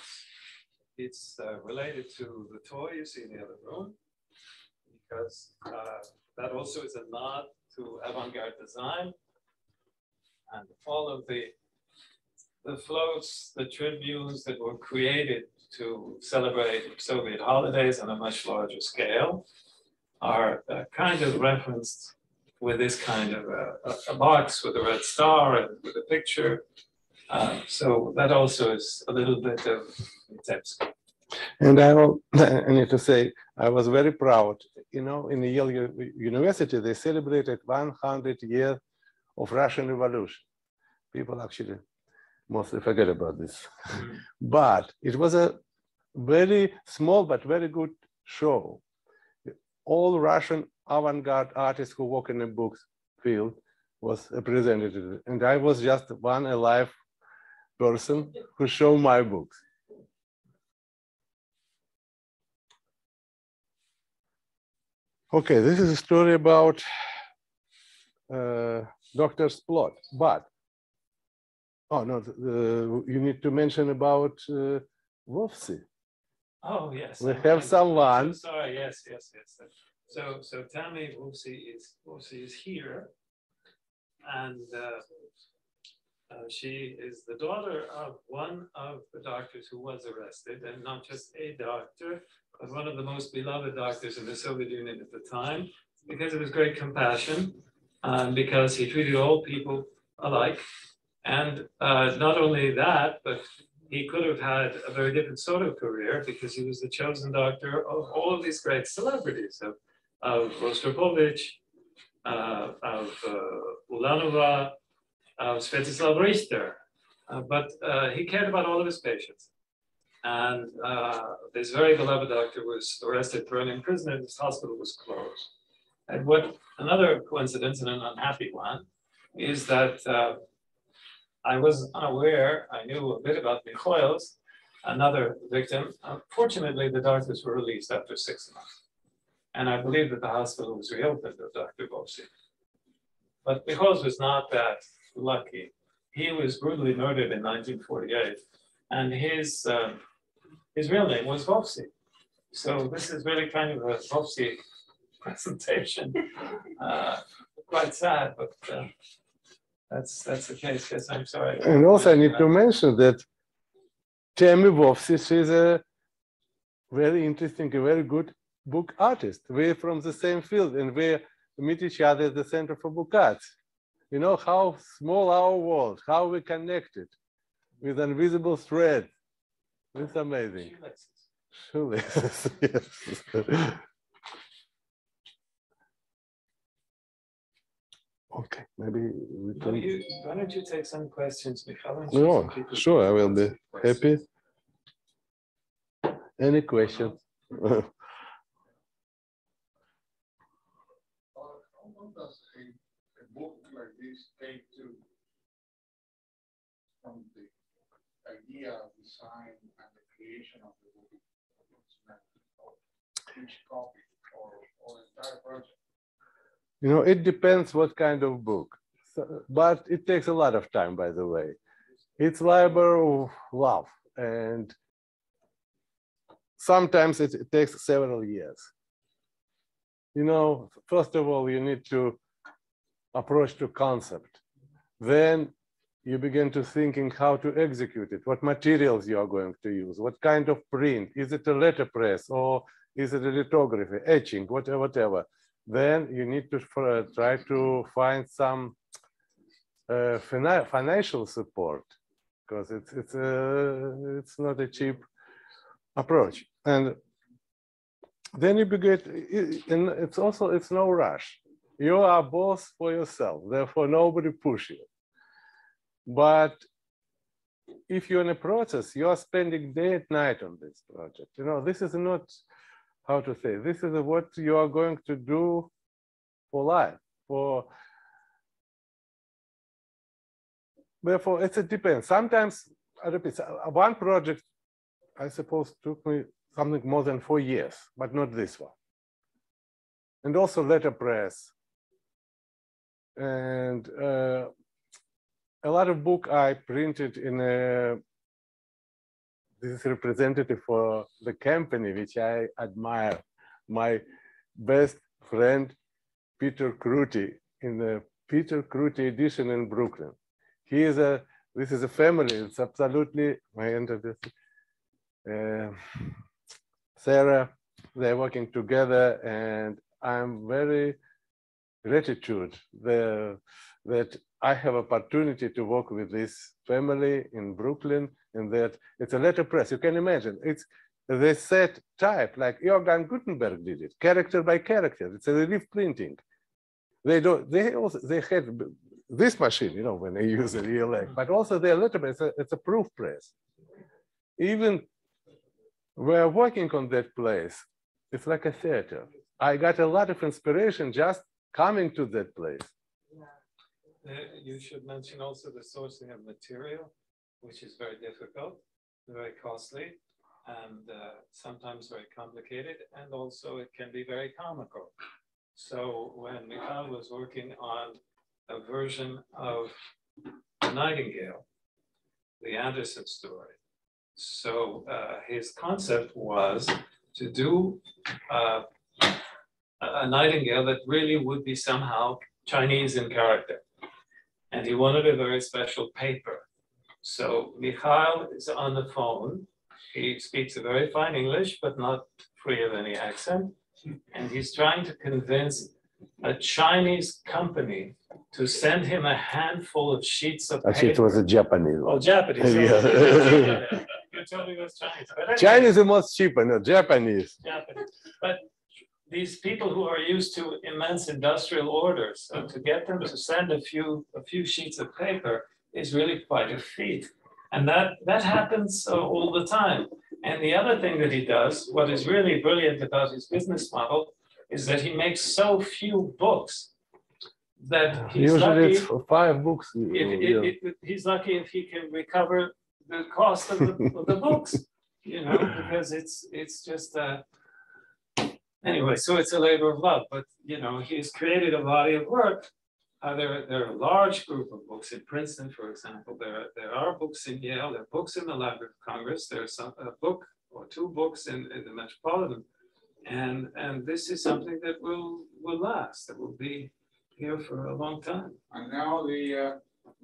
It's uh, related to the toy you see in the other room, because uh, that also is a nod to avant-garde design. And all of the the floats, the tribunes that were created to celebrate Soviet holidays on a much larger scale are uh, kind of referenced with this kind of a, a, box with a red star and with a picture. Uh, so that also is a little bit of Vitebsk. And I, will, I need to say, I was very proud. You know, in the Yale University, they celebrated 100 years of Russian Revolution. People actually mostly forget about this. but it was a very small but very good show. All Russian avant-garde artists who work in the books field was represented, and I was just one alive person who showed my books. Okay, this is a story about uh, doctor's plot, but oh no, the, the- you need to mention about uh, Vovsi. Oh, yes. We have I'm so someone. Sorry, yes, yes, yes. So, so Tammy Vovsi is, Vovsi is here. And uh, uh, she is the daughter of one of the doctors who was arrested, and not just a doctor, but one of the most beloved doctors in the Soviet Union at the time, because of his great compassion, um, because he treated all people alike. And uh, not only that, but he could have had a very different sort of career because he was the chosen doctor of all of these great celebrities of, of Rostropovich, uh, of uh, Ulanova, of Sviatoslav Richter. Uh, but uh, he cared about all of his patients. And uh, this very beloved doctor was arrested, thrown in prison, and his hospital was closed. And what another coincidence and an unhappy one is that uh, I was unaware, I knew a bit about Mikhoels, another victim. Unfortunately, the doctors were released after six months. And I believe that the hospital was reopened of Dr. Vovsi. But Mikhoels was not that lucky. He was brutally murdered in 1948, and his, um, his real name was Vovsi. So this is really kind of a Vovsi presentation. Uh, Quite sad, but uh, that's, that's the case, yes, I'm sorry. And also, I need to mention that Tammy Vovsi, she's a very interesting, a very good book artist. We're from the same field and we meet each other at the Center for Book Arts. You know how small our world, how we connected with invisible thread. It's amazing. Shoelaces. Shoelaces, yes. Okay, maybe we Why can. don't you, why don't you take some questions, Michal? and No, sure, I will be questions. happy. Any questions? How long does a, a book like this take to from the idea, design, and the creation of the book? Each copy or, or entire project? You know, it depends what kind of book. So- but it takes a lot of time, by the way. It's labor of love, and sometimes it, it takes several years. You know, first of all, you need to approach to concept. Then you begin to thinking how to execute it, what materials you are going to use, what kind of print, is it a letterpress or is it a lithography, etching, whatever, whatever then you need to for, try to find some uh, fina- financial support because it's it's uh, it's not a cheap approach. And then you begin and it's also it's no rush. You are boss for yourself therefore nobody push you. But if you're in a process you are spending day and night on this project. You know this is not how to say this is what you are going to do for life for therefore it's a depends sometimes I repeat, uh, one project i suppose took me something more than four years but not this one. And also letterpress. And uh, a lot of book I printed in a, this is representative for the company, which I admire. My best friend, Peter Kruty, in the Peter Kruty edition in Brooklyn. He is a, this is a family, it's absolutely, my introduce, uh, Sarah, they're working together and I'm very gratitude the, that I have opportunity to work with this family in Brooklyn and that it's a letterpress. You can imagine it's the set type like Johann Gutenberg did it, character by character. It's a relief printing. They don't. They also they had this machine, you know, when they use a egg, but also their letterpress. It's a, it's a proof press. Even we're working on that place. It's like a theater. I got a lot of inspiration just coming to that place. Uh, You should mention also the sourcing of material, which is very difficult, very costly, and uh, sometimes very complicated, and also it can be very comical. So when Mikhail was working on a version of The Nightingale, the Andersen story, so uh, his concept was to do uh, a a nightingale that really would be somehow Chinese in character. And he wanted a very special paper. So Mikhail is on the phone. He speaks a very fine English, but not free of any accent. And he's trying to convince a Chinese company to send him a handful of sheets of paper. Actually, it was a Japanese Oh, one. Japanese. Yeah. You told me it was Chinese. anyway. Chinese is most cheaper, no, Japanese. Japanese. But these people who are used to immense industrial orders, so to get them to send a few, a few sheets of paper is really quite a feat. And that, that happens uh, all the time. And the other thing that he does, what is really brilliant about his business model, is that he makes so few books that he's Usually lucky it's five books. if, yeah. he's lucky if he can recover the cost of the, of the books, you know, because it's it's just uh anyway, so it's a labor of love, but you know, he's created a body of work. Uh, there, there are a large group of books in Princeton, for example. There, are- there are books in Yale, there are books in the Library of Congress, there's some, a book or two books in, in the Metropolitan. And, and this is something that will, will last, that will be here for a long time. And now the uh,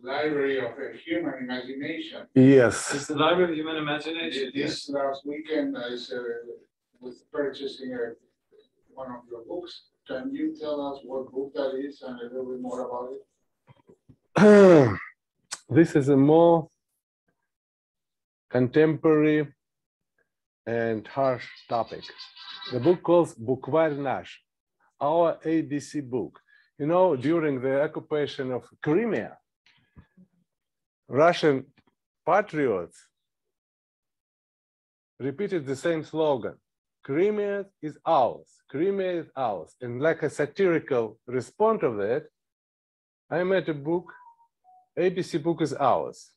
Library of uh, Human Imagination. Yes. It's the Library of Human Imagination. This last weekend, I said, was purchasing uh, one of your books. Can you tell us what book that is and a little bit more about it? this is a more contemporary and harsh topic. The book calls Bukvar Nash, our ABC book. You know, during the occupation of Crimea, Russian patriots repeated the same slogan Crimea is ours, Crimea is ours. And like a satirical response of that, I made a book ABC book is ours.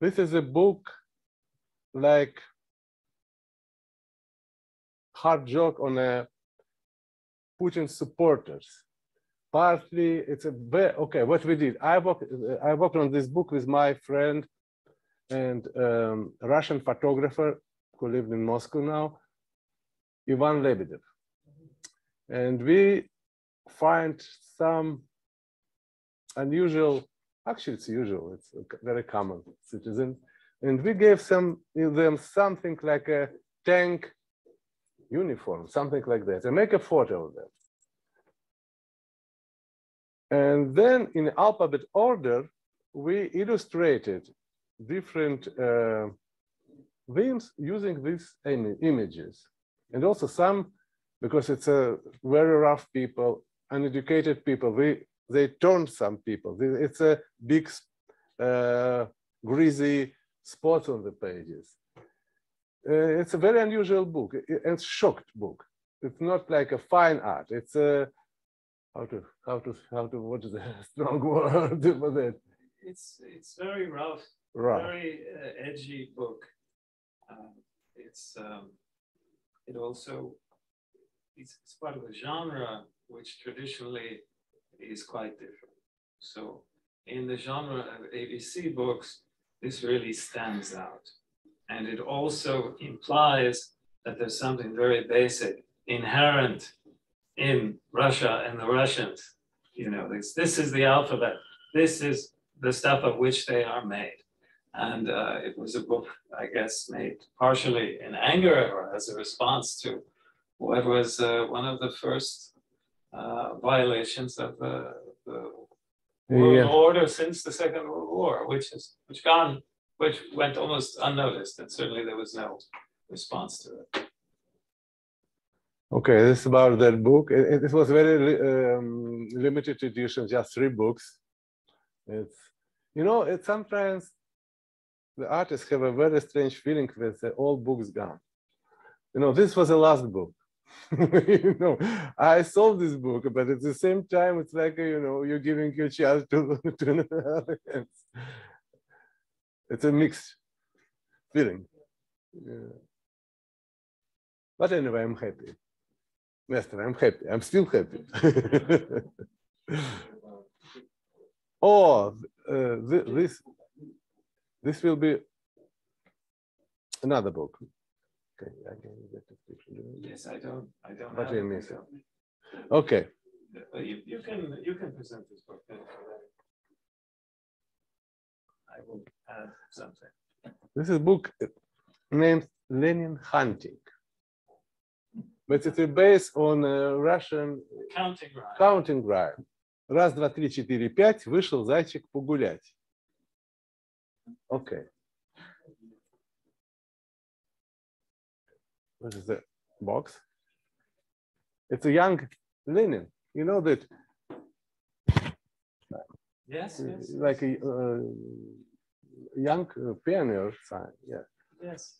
This is a book like hard joke on a Putin supporters. Partly it's a okay. What we did, I worked I worked on this book with my friend and um, Russian photographer who lived in Moscow now, Ivan Lebedev, and we find some unusual, actually it's usual, it's very common citizen. And we gave some them something like a tank uniform, something like that, and make a photo of them. And then in alphabet order, we illustrated different uh, themes using these im- images. And also some, because it's a very rough people, uneducated people, we, they turned some people. It's a big, uh, greasy spot on the pages. Uh, it's a very unusual book and shocked book. It's not like a fine art. It's a how to how to how to what is the strong word for that? It's, it's very rough, Right. very uh, edgy book. Um, It's, um, it also, it's it's part of a genre which traditionally is quite different. So in the genre of ABC books, this really stands out. And it also implies that there's something very basic, inherent in Russia and the Russians. You know, this, this is the alphabet. This is the stuff of which they are made. And uh, it was a book, I guess, made partially in anger or as a response to what was uh, one of the first uh, violations of the, the world Yeah. order since the Second World War, which is which gone, which went almost unnoticed, and certainly there was no response to it. Okay, this is about that book. It, it was very um, limited edition, just three books. It's, you know, it sometimes the artists have a very strange feeling with the old books gone. You know, this was the last book. you know, I sold this book, but at the same time, it's like you know, you're giving your child to to another hands. It's a mixed feeling. Yeah. But anyway, I'm happy. Master, I'm happy. I'm still happy. oh, uh, thi- this this will be another book. Okay, I can get the description. Yes, I don't, I don't. Have do you it. Okay, Uh, You, you can, you can present this book. then. I will add something. this is a book named Lenin Hunting. But it's based on uh, Russian Counting right. counting rhyme. Раз, два, три, четыре, пять, вышел зайчик погулять. Okay. What is the box? It's a young Lenin. You know that, Yes, uh, yes, like a uh, young uh, pioneer sign. Yeah. yes.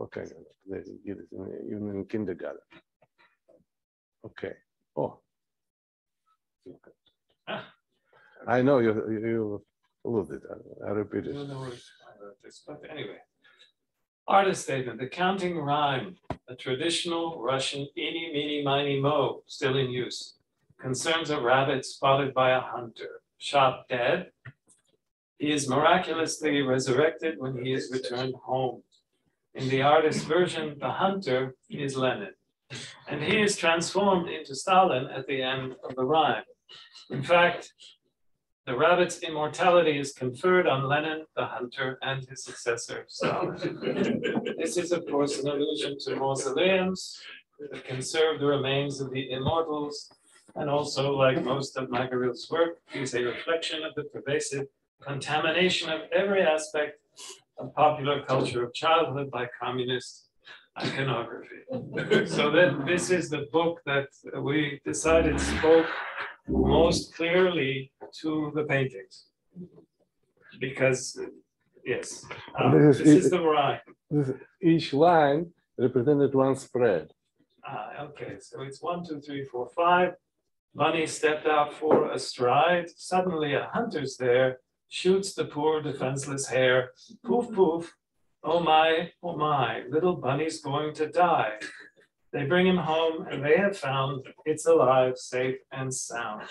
Okay, they give it in, even in kindergarten. Okay. Oh. Ah. I know you you, lose it. I, I repeat No, it. no this, but anyway. Artist statement, the counting rhyme, a traditional Russian eeny, meeny, miny, mo, still in use. Concerns a rabbit spotted by a hunter, shot dead. He is miraculously resurrected when he is returned home. In the artist's version, the hunter is Lenin. And he is transformed into Stalin at the end of the rhyme. In fact, the rabbit's immortality is conferred on Lenin, the hunter, and his successor, Stalin. This is, of course, an allusion to mausoleums that conserve the remains of the immortals, and also, like most of Magaril's work, is a reflection of the pervasive contamination of every aspect of popular culture of childhood by communist iconography. So then, this is the book that we decided spoke most clearly to the paintings. Because, yes, uh, This is- this is the rhyme. This, each line represented one spread. Ah, okay, so it's one, two, three, four, five. Bunny stepped out for a stride. Suddenly a hunter's there, shoots the poor defenseless hare. Poof, poof. Oh my, oh my, little bunny's going to die. They bring him home and they have found it's alive, safe and sound.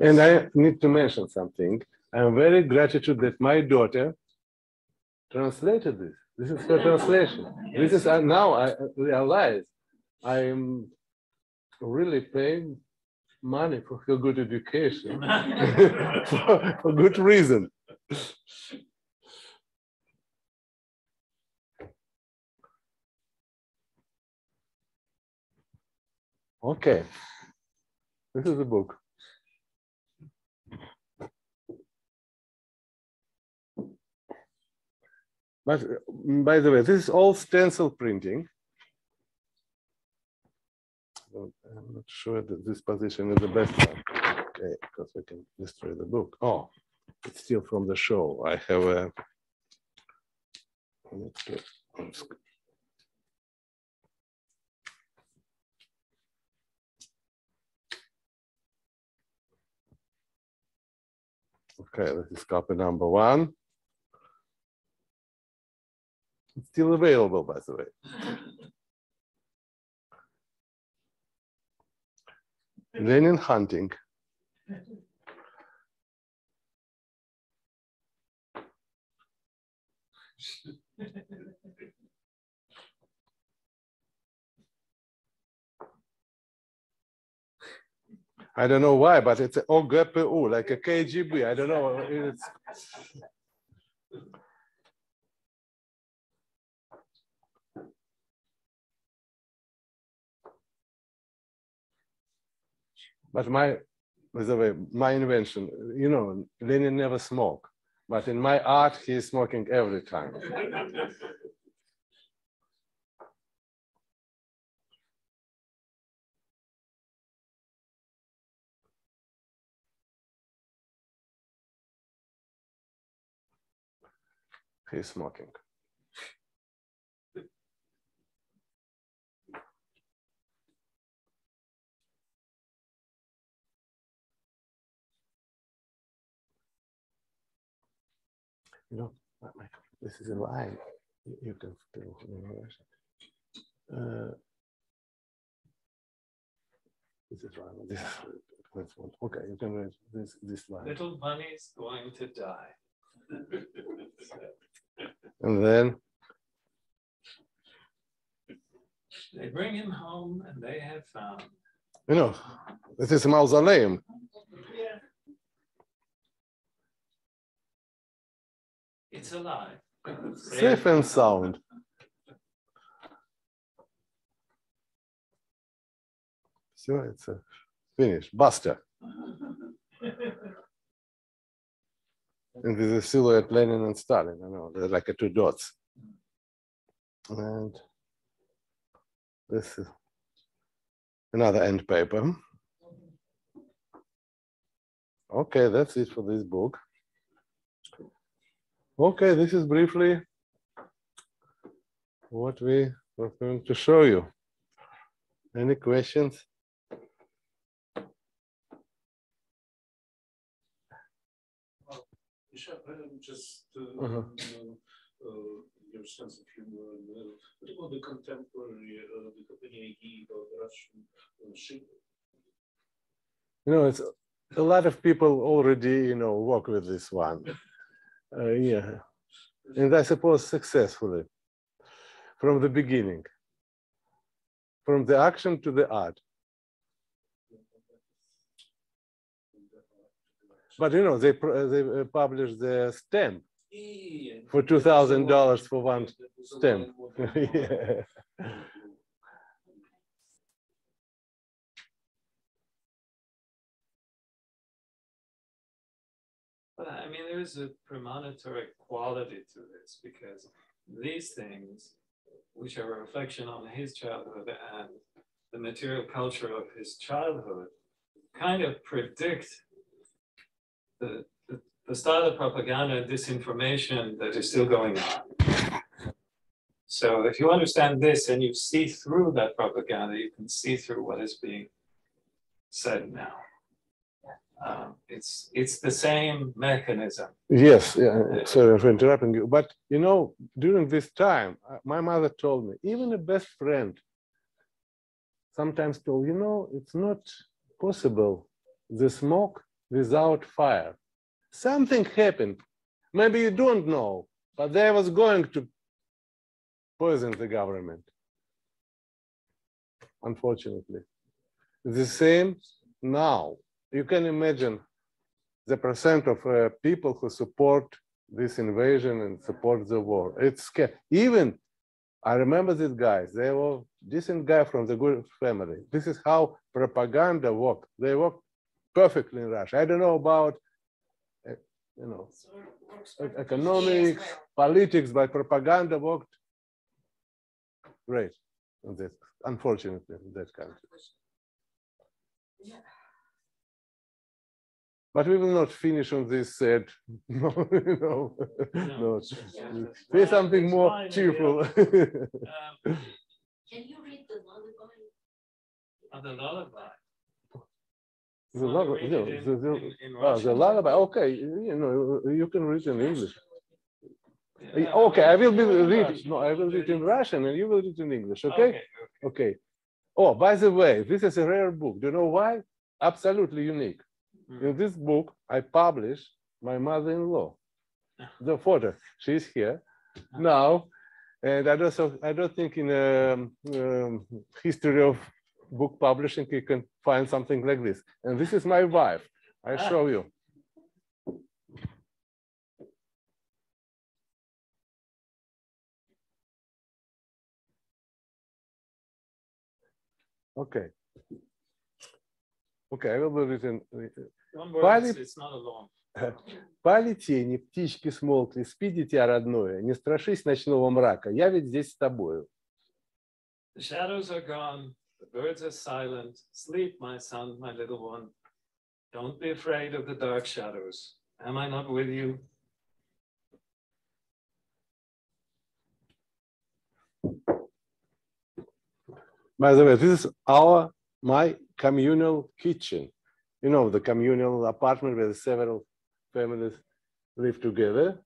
And I need to mention something. I'm very gratitude that my daughter translated this. This is her translation. This is uh, now I realize I am really paying money for her good education for, for good reason. Okay, this is the book. But uh, by the way, this is all stencil printing. I'm not sure that this position is the best one. Okay, because we can destroy the book. Oh, it's still from the show. I have a. Okay, this is copy number one. It's still available, by the way. Lenin hunting. I don't know why, but it's OGPU, like a KGB. I don't know. It's, but my, by the way, my invention, you know, Lenin never smoked, but in my art, he's smoking every time. He's smoking. You know, this is a line. You can still. Uh, This is right. This is- one. Okay, you can read this, this line. Little bunny's going to die. And then, They bring him home and they have found. you know, this is a mausoleum. It's alive. Safe and sound. So it's a finish, Buster. And this is silhouette Lenin and Stalin. I know, they're like a two dots. And this is another end paper. Okay, that's it for this book. Okay, this is briefly what we were going to show you. Any questions? Um, just to Uh-huh. uh, uh, your sense of humor, and, uh, what about the contemporary uh, the company idea about Russian uh. You know, it's a lot of people already, you know, work with this one. Uh, yeah, and I suppose successfully from the beginning, from the action to the art. But you know, they they uh, published the stamp for two thousand dollars for one stamp. yeah. But I mean, there is a premonitory quality to this because these things, which are a reflection on his childhood and the material culture of his childhood, kind of predict the, the, the style of propaganda and disinformation that is still going on. So if you understand this and you see through that propaganda, you can see through what is being said now. Um, it's it's the same mechanism. Yes, yeah, sorry for interrupting you, but you know, during this time, uh, my mother told me, even a best friend sometimes told, you know, it's not possible, the smoke without fire. Something happened. Maybe you don't know, but they was going to poison the government. Unfortunately. The same now you can imagine the percent of uh, people who support this invasion and support the war. It's scary. Even I remember these guys. They were decent guy from the good family. This is how propaganda worked. They work perfectly in Russia. I don't know about, uh, you know, e- economics, politics, but propaganda worked great in this, unfortunately, in that country. But we will not finish on this sad, no, no, no. Say something more Fine, yeah. cheerful. Um, Can you read the lullaby? of the lullaby. The lullaby, in- the- the- in- in Ah, the lullaby, okay, you know, you can read in English. Yeah, Okay, I will be read, Russian. no, I will read in Russian and you will read in English, Okay, okay? Okay. Oh, by the way, this is a rare book. Do you know why? Absolutely unique. Mm. In this book, I publish my mother-in-law. The photo, she's here. now. And I don't, I don't think in um, um, history of book publishing you can find something like this. And this is my wife. I Ah. show you. Okay. Okay, I will it's, it's not alone. Пали тени, птички смолкли, спи, дитя родное, не страшись ночного мрака, я ведь здесь с тобою. The shadows are gone, the birds are silent. Sleep, my son, my little one. Don't be afraid of the dark shadows. Am I not with you? By the way, this is our, my communal kitchen. You know, the communal apartment where several families live together.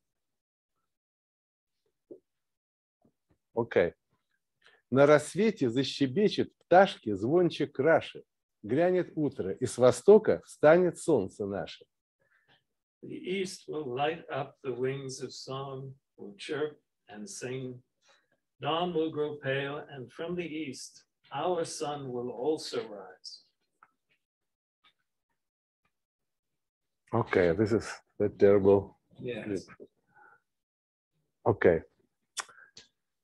Окей. На рассвете защебечет пташки звонче краше. Грянет утро, и с востока встанет солнце наше. The east will light up the wings of song, will chirp and sing. Dawn will grow pale, and from the east, our sun will also rise. Okay, this is a terrible Yes. Окей.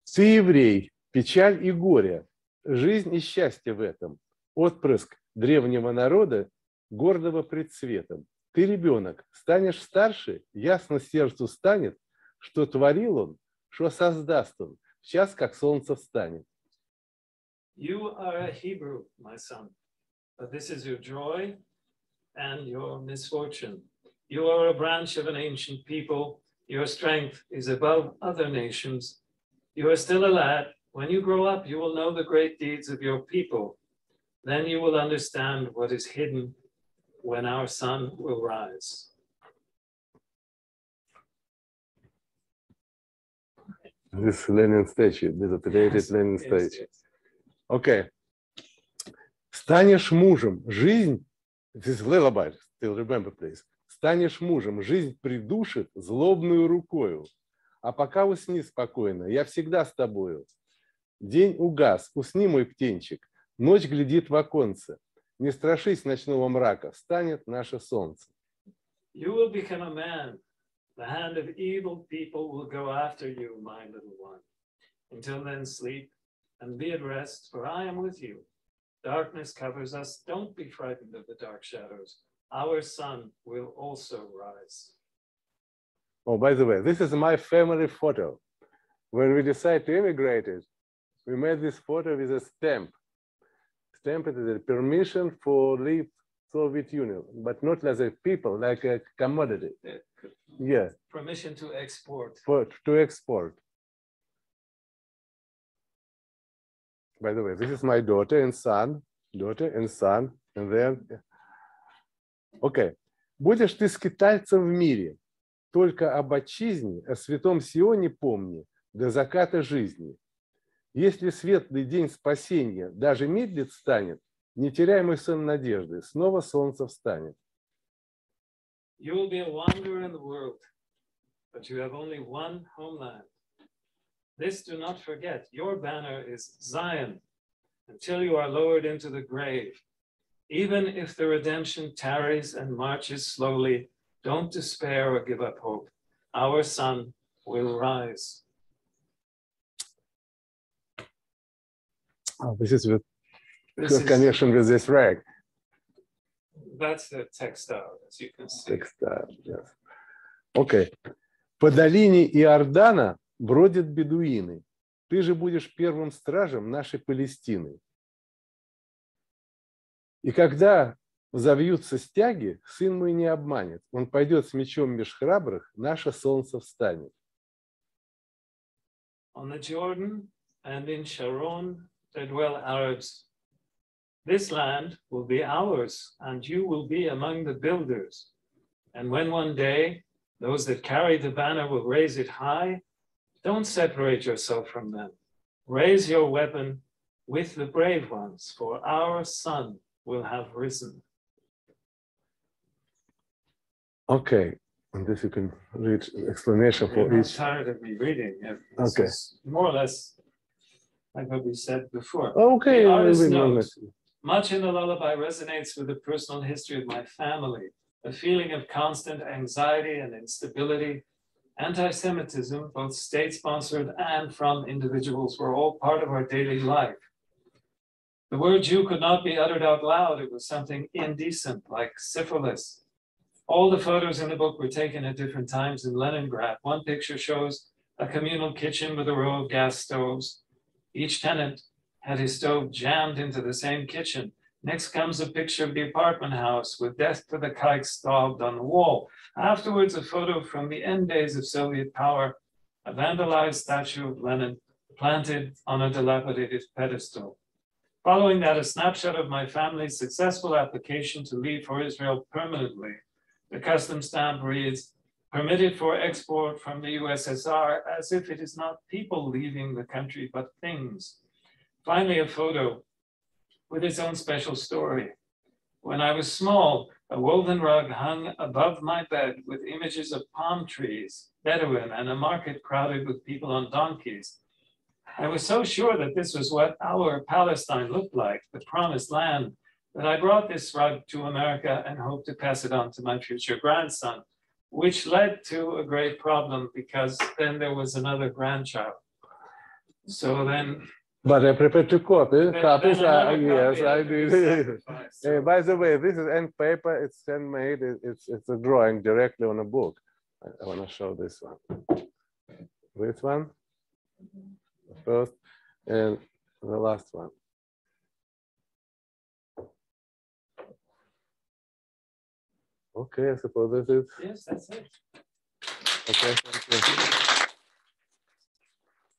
Ты еврей, печаль и горе, жизнь и счастье в этом. Отпрыск древнего народа, гордого пред светом. Ты ребенок, станешь старше, ясно сердцу станет, что творил он, что создаст он, в час, как солнце встанет. You are a Hebrew, my son, but this is your joy and your misfortune. You are a branch of an ancient people. Your strength is above other nations. You are still a lad. When you grow up, you will know the great deeds of your people. Then you will understand what is hidden when our sun will rise. This Lenin statue, this is related Yes, Lenin yes, statue. yes. Окей. Станешь мужем, жизнь, this is lullaby, still remember, please. Станешь мужем, жизнь придушит злобную рукою. А пока усни спокойно, я всегда с тобою. День угас, усни, мой птенчик, ночь глядит в оконце. Не страшись ночного мрака, встанет наше солнце. You will become a man. The hand of evil people will go after you, my little one. Until then, sleep and be at rest, for I am with you. Darkness covers us. Don't be frightened of the dark shadows. Our sun will also rise. Oh, by the way, this is my family photo. When we decided to immigrate it, we made this photo with a stamp. Stamp it as a permission for leave Soviet Union, but not as a people, like a commodity. The Yeah, Permission to export. for to export. By the way, this is my daughter and son, daughter and son, and then. Okay. Будешь ты скитальцем в мире, только об отчизне, о святом Сионе помни, до заката жизни. Если светлый день спасения даже медлит станет, не теряй мой сын надежды, снова солнце встанет. You will be a wanderer in the world, but you have only one homeland. This do not forget. Your banner is Zion until you are lowered into the grave. Even if the redemption tarries and marches slowly, don't despair or give up hope. Our sun will rise. Oh, this is with This is, connection with this rag. that's the textile, as you can see. Текста, yes. Окей. По долине Иордана бродят бедуины. Ты же будешь первым стражем нашей Палестины. И когда завьются стяги, сын мой не обманет. Он пойдет с мечом меж храбрых, наше солнце встанет. On the Jordan and in Sharon, to dwell Arabs. This land will be ours, and you will be among the builders. And when one day those that carry the banner will raise it high, don't separate yourself from them. Raise your weapon with the brave ones, for our sun will have risen. Okay, and this you can read explanation for each. I'm tired of me reading. Okay. More or less like what we said before. Okay. The artist maybe not notes. Much in the lullaby resonates with the personal history of my family. A feeling of constant anxiety and instability, anti-Semitism, both state-sponsored and from individuals, were all part of our daily life. The word Jew could not be uttered out loud. It was something indecent, like syphilis. All the photos in the book were taken at different times in Leningrad. One picture shows a communal kitchen with a row of gas stoves. Each tenant had his stove jammed into the same kitchen. Next comes a picture of the apartment house with death to the kike stabbed on the wall. Afterwards, a photo from the end days of Soviet power, a vandalized statue of Lenin planted on a dilapidated pedestal. Following that, a snapshot of my family's successful application to leave for Israel permanently. The custom stamp reads, permitted for export from the USSR as if it is not people leaving the country, but things. Finally, a photo with its own special story. When I was small, a woven rug hung above my bed with images of palm trees, Bedouin, and a market crowded with people on donkeys. I was so sure that this was what our Palestine looked like, the promised land, that I brought this rug to America and hoped to pass it on to my future grandson, which led to a great problem because then there was another grandchild. So then. But I prepared two copy, then- copies. then another Yes, I did. Uh, by the way, this is end paper. It's handmade. It's it's a drawing directly on a book. I, I want to show this one. This one first, and the last one. Okay, I suppose this is Yes, that's it. okay. Thank you.